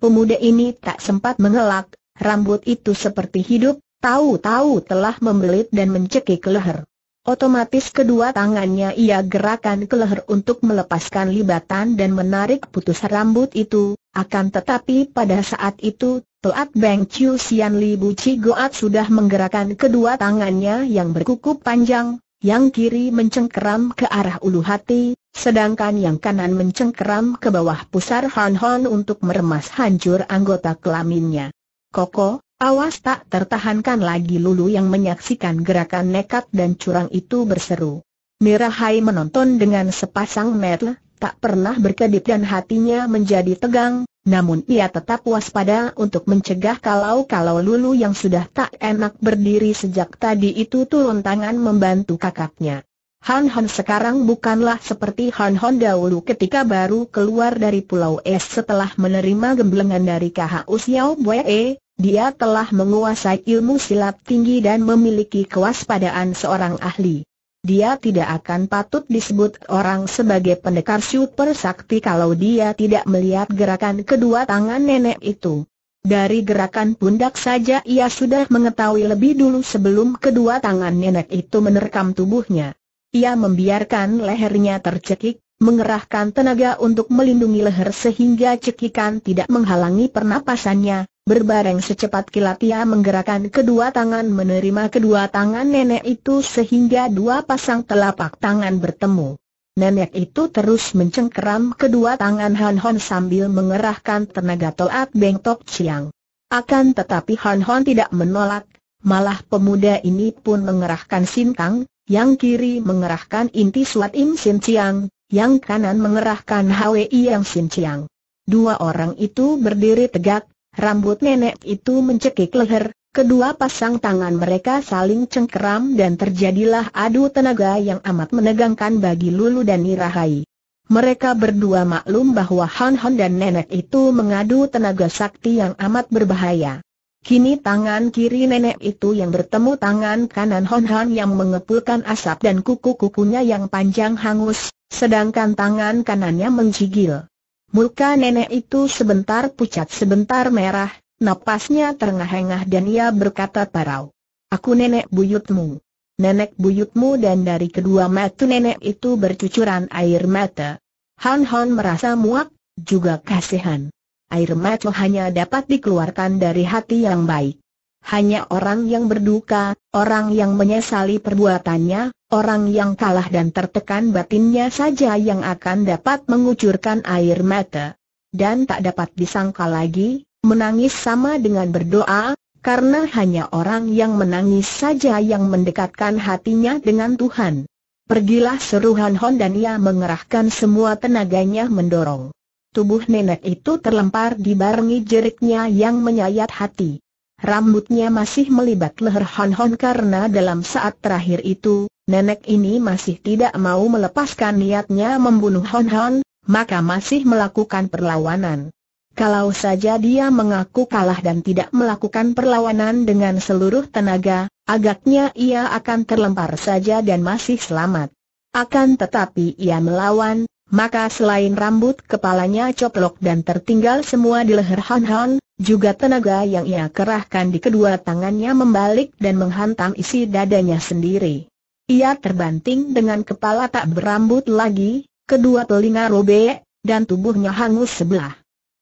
Pemuda ini tak sempat mengelak, rambut itu seperti hidup, tahu-tahu telah membelit dan mencekik leher. Otomatis kedua tangannya ia gerakan ke leher untuk melepaskan libatan dan menarik putus rambut itu, akan tetapi pada saat itu Toat Beng Chiu Sian Li Bu Chi Goat sudah menggerakkan kedua tangannya yang berkuku panjang, yang kiri mencengkeram ke arah ulu hati, sedangkan yang kanan mencengkeram ke bawah pusar Han Han untuk meremas hancur anggota kelaminnya. Koko, awas tak tertahankan lagi Lulu yang menyaksikan gerakan nekat dan curang itu berseru. Mirahai menonton dengan sepasang mata, tak pernah berkedip dan hatinya menjadi tegang, namun ia tetap waspada untuk mencegah kalau-kalau Lulu yang sudah tak enak berdiri sejak tadi itu turun tangan membantu kakaknya. Han Han sekarang bukanlah seperti Han Han dahulu ketika baru keluar dari Pulau Es setelah menerima gemblengan dari KH Xiao Bue, dia telah menguasai ilmu silat tinggi dan memiliki kewaspadaan seorang ahli. Dia tidak akan patut disebut orang sebagai pendekar super sakti kalau dia tidak melihat gerakan kedua tangan nenek itu. Dari gerakan pundak saja ia sudah mengetahui lebih dulu sebelum kedua tangan nenek itu menerkam tubuhnya. Ia membiarkan lehernya tercekik, mengerahkan tenaga untuk melindungi leher sehingga cekikan tidak menghalangi pernapasannya, Berbareng secepat kilat ia menggerakkan kedua tangan menerima kedua tangan nenek itu sehingga dua pasang telapak tangan bertemu. Nenek itu terus mencengkeram kedua tangan Han Hon sambil mengerahkan tenaga toat Beng Tok Chiang. Akan tetapi Han Hon tidak menolak, malah pemuda ini pun mengerahkan Sintang, yang kiri mengerahkan inti Suat Im Sin Chiang, yang kanan mengerahkan Hwi Yang Sin Chiang. Dua orang itu berdiri tegak, Rambut nenek itu mencekik leher, kedua pasang tangan mereka saling cengkeram dan terjadilah adu tenaga yang amat menegangkan bagi Lulu dan Nirahai. Mereka berdua maklum bahwa Han Han dan nenek itu mengadu tenaga sakti yang amat berbahaya. Kini tangan kiri nenek itu yang bertemu tangan kanan Hon Han yang mengepulkan asap dan kuku-kukunya yang panjang hangus, sedangkan tangan kanannya menggigil. Muka nenek itu sebentar pucat sebentar merah, napasnya terengah-engah dan ia berkata parau. Aku nenek buyutmu. Nenek buyutmu dan dari kedua mata nenek itu bercucuran air mata. Han Han merasa muak, juga kasihan. Air mata hanya dapat dikeluarkan dari hati yang baik. Hanya orang yang berduka, orang yang menyesali perbuatannya, orang yang kalah dan tertekan batinnya saja yang akan dapat mengucurkan air mata. Dan tak dapat disangka lagi, menangis sama dengan berdoa, karena hanya orang yang menangis saja yang mendekatkan hatinya dengan Tuhan. Pergilah seruhan Hon dan ia mengerahkan semua tenaganya mendorong. Tubuh nenek itu terlempar dibarengi jeriknya yang menyayat hati. Rambutnya masih melibat leher Han Hon karena dalam saat terakhir itu, nenek ini masih tidak mau melepaskan niatnya membunuh Hon Hon, maka masih melakukan perlawanan. Kalau saja dia mengaku kalah dan tidak melakukan perlawanan dengan seluruh tenaga, agaknya ia akan terlempar saja dan masih selamat. Akan tetapi ia melawan, maka selain rambut kepalanya coplok dan tertinggal semua di leher Han Han, juga tenaga yang ia kerahkan di kedua tangannya membalik dan menghantam isi dadanya sendiri. Ia terbanting dengan kepala tak berambut lagi, kedua telinga robek, dan tubuhnya hangus sebelah.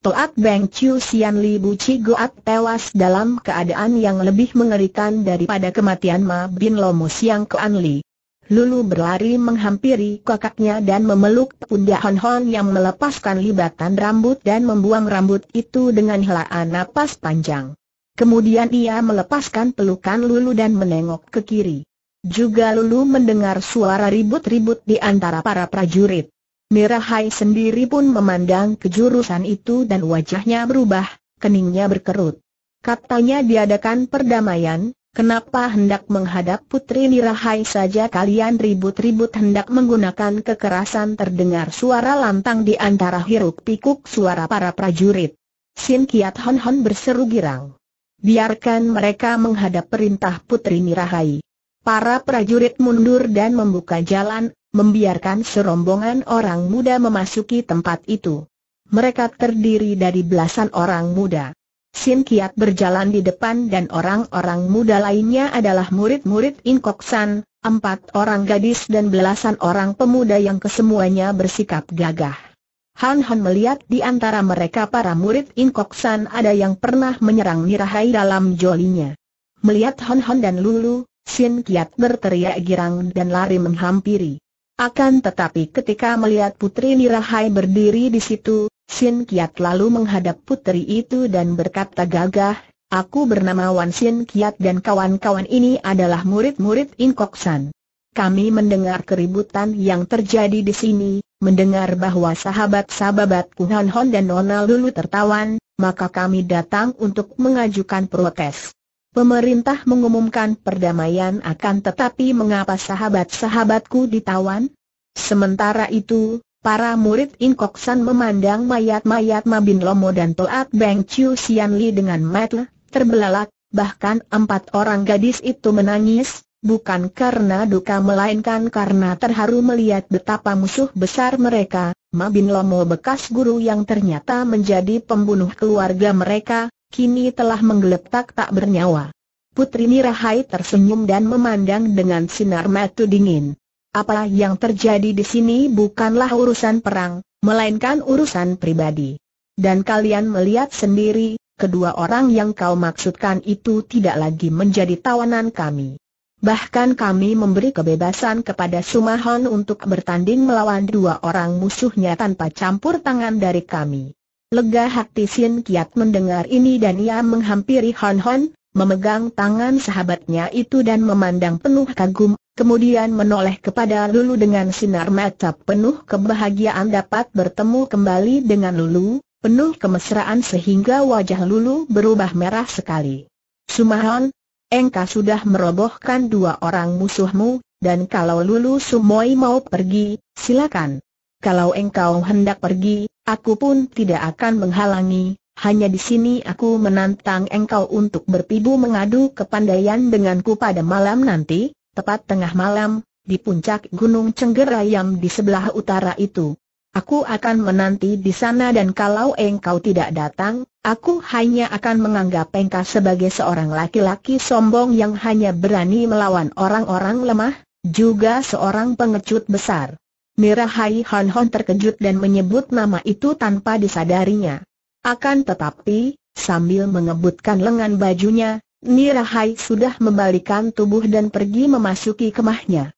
Toat Beng Chiu Sian Li Bu Goat tewas dalam keadaan yang lebih mengerikan daripada kematian Ma Bin Lomo Siang Kuan Li. Lulu berlari menghampiri kakaknya dan memeluk pundak Hon Hon yang melepaskan libatan rambut dan membuang rambut itu dengan helaan napas panjang. Kemudian ia melepaskan pelukan Lulu dan menengok ke kiri. Juga Lulu mendengar suara ribut-ribut di antara para prajurit. Mirahai sendiri pun memandang ke jurusan itu dan wajahnya berubah, keningnya berkerut. Katanya diadakan perdamaian, Kenapa hendak menghadap Putri Nirahai saja kalian ribut-ribut hendak menggunakan kekerasan terdengar suara lantang di antara hiruk pikuk suara para prajurit. Sin Kiat Hon Hon berseru girang. Biarkan mereka menghadap perintah Putri Nirahai. Para prajurit mundur dan membuka jalan, membiarkan serombongan orang muda memasuki tempat itu. Mereka terdiri dari belasan orang muda. Sin Kiat berjalan di depan dan orang-orang muda lainnya adalah murid-murid In Kok San, empat orang gadis dan belasan orang pemuda yang kesemuanya bersikap gagah. Han Han melihat di antara mereka para murid In Kok San ada yang pernah menyerang Nirahai dalam jolinya. Melihat Han Han dan Lulu, Sin Kiat berteriak girang dan lari menghampiri. Akan tetapi ketika melihat Putri Nirahai berdiri di situ, Sin Kiat lalu menghadap putri itu dan berkata gagah, Aku bernama Wan Sin Kiat dan kawan-kawan ini adalah murid-murid In Kok San. Kami mendengar keributan yang terjadi di sini, mendengar bahwa sahabat-sahabatku Han Hon dan Nona Lulu tertawan, maka kami datang untuk mengajukan protes. Pemerintah mengumumkan perdamaian akan tetapi mengapa sahabat-sahabatku ditawan? Sementara itu, Para murid In Kok San memandang mayat-mayat Mabin Lomo dan Toat Beng Chiu Sian Li dengan mata terbelalak, bahkan empat orang gadis itu menangis, bukan karena duka melainkan karena terharu melihat betapa musuh besar mereka, Mabin Lomo bekas guru yang ternyata menjadi pembunuh keluarga mereka, kini telah menggeletak tak bernyawa. Putri Nirahai tersenyum dan memandang dengan sinar mata dingin. Apa yang terjadi di sini bukanlah urusan perang, melainkan urusan pribadi. Dan kalian melihat sendiri, kedua orang yang kau maksudkan itu tidak lagi menjadi tawanan kami. Bahkan kami memberi kebebasan kepada Sumahon untuk bertanding melawan dua orang musuhnya tanpa campur tangan dari kami. Lega hati Sin Kiat mendengar ini dan ia menghampiri Hon Hon, memegang tangan sahabatnya itu dan memandang penuh kagum, kemudian menoleh kepada Lulu dengan sinar mata penuh kebahagiaan dapat bertemu kembali dengan Lulu, penuh kemesraan sehingga wajah Lulu berubah merah sekali. Sumahon, engkau sudah merobohkan dua orang musuhmu, dan kalau Lulu Sumoi mau pergi, silakan. Kalau engkau hendak pergi, aku pun tidak akan menghalangi, hanya di sini aku menantang engkau untuk berpibu mengadu kepandaian denganku pada malam nanti, tepat tengah malam, di puncak Gunung Cenggerayam di sebelah utara itu. Aku akan menanti di sana dan kalau engkau tidak datang, aku hanya akan menganggap engkau sebagai seorang laki-laki sombong yang hanya berani melawan orang-orang lemah, juga seorang pengecut besar. Mirahai Hon Hon terkejut dan menyebut nama itu tanpa disadarinya. Akan tetapi, sambil mengebutkan lengan bajunya, Nirahai sudah membalikan tubuh dan pergi memasuki kemahnya.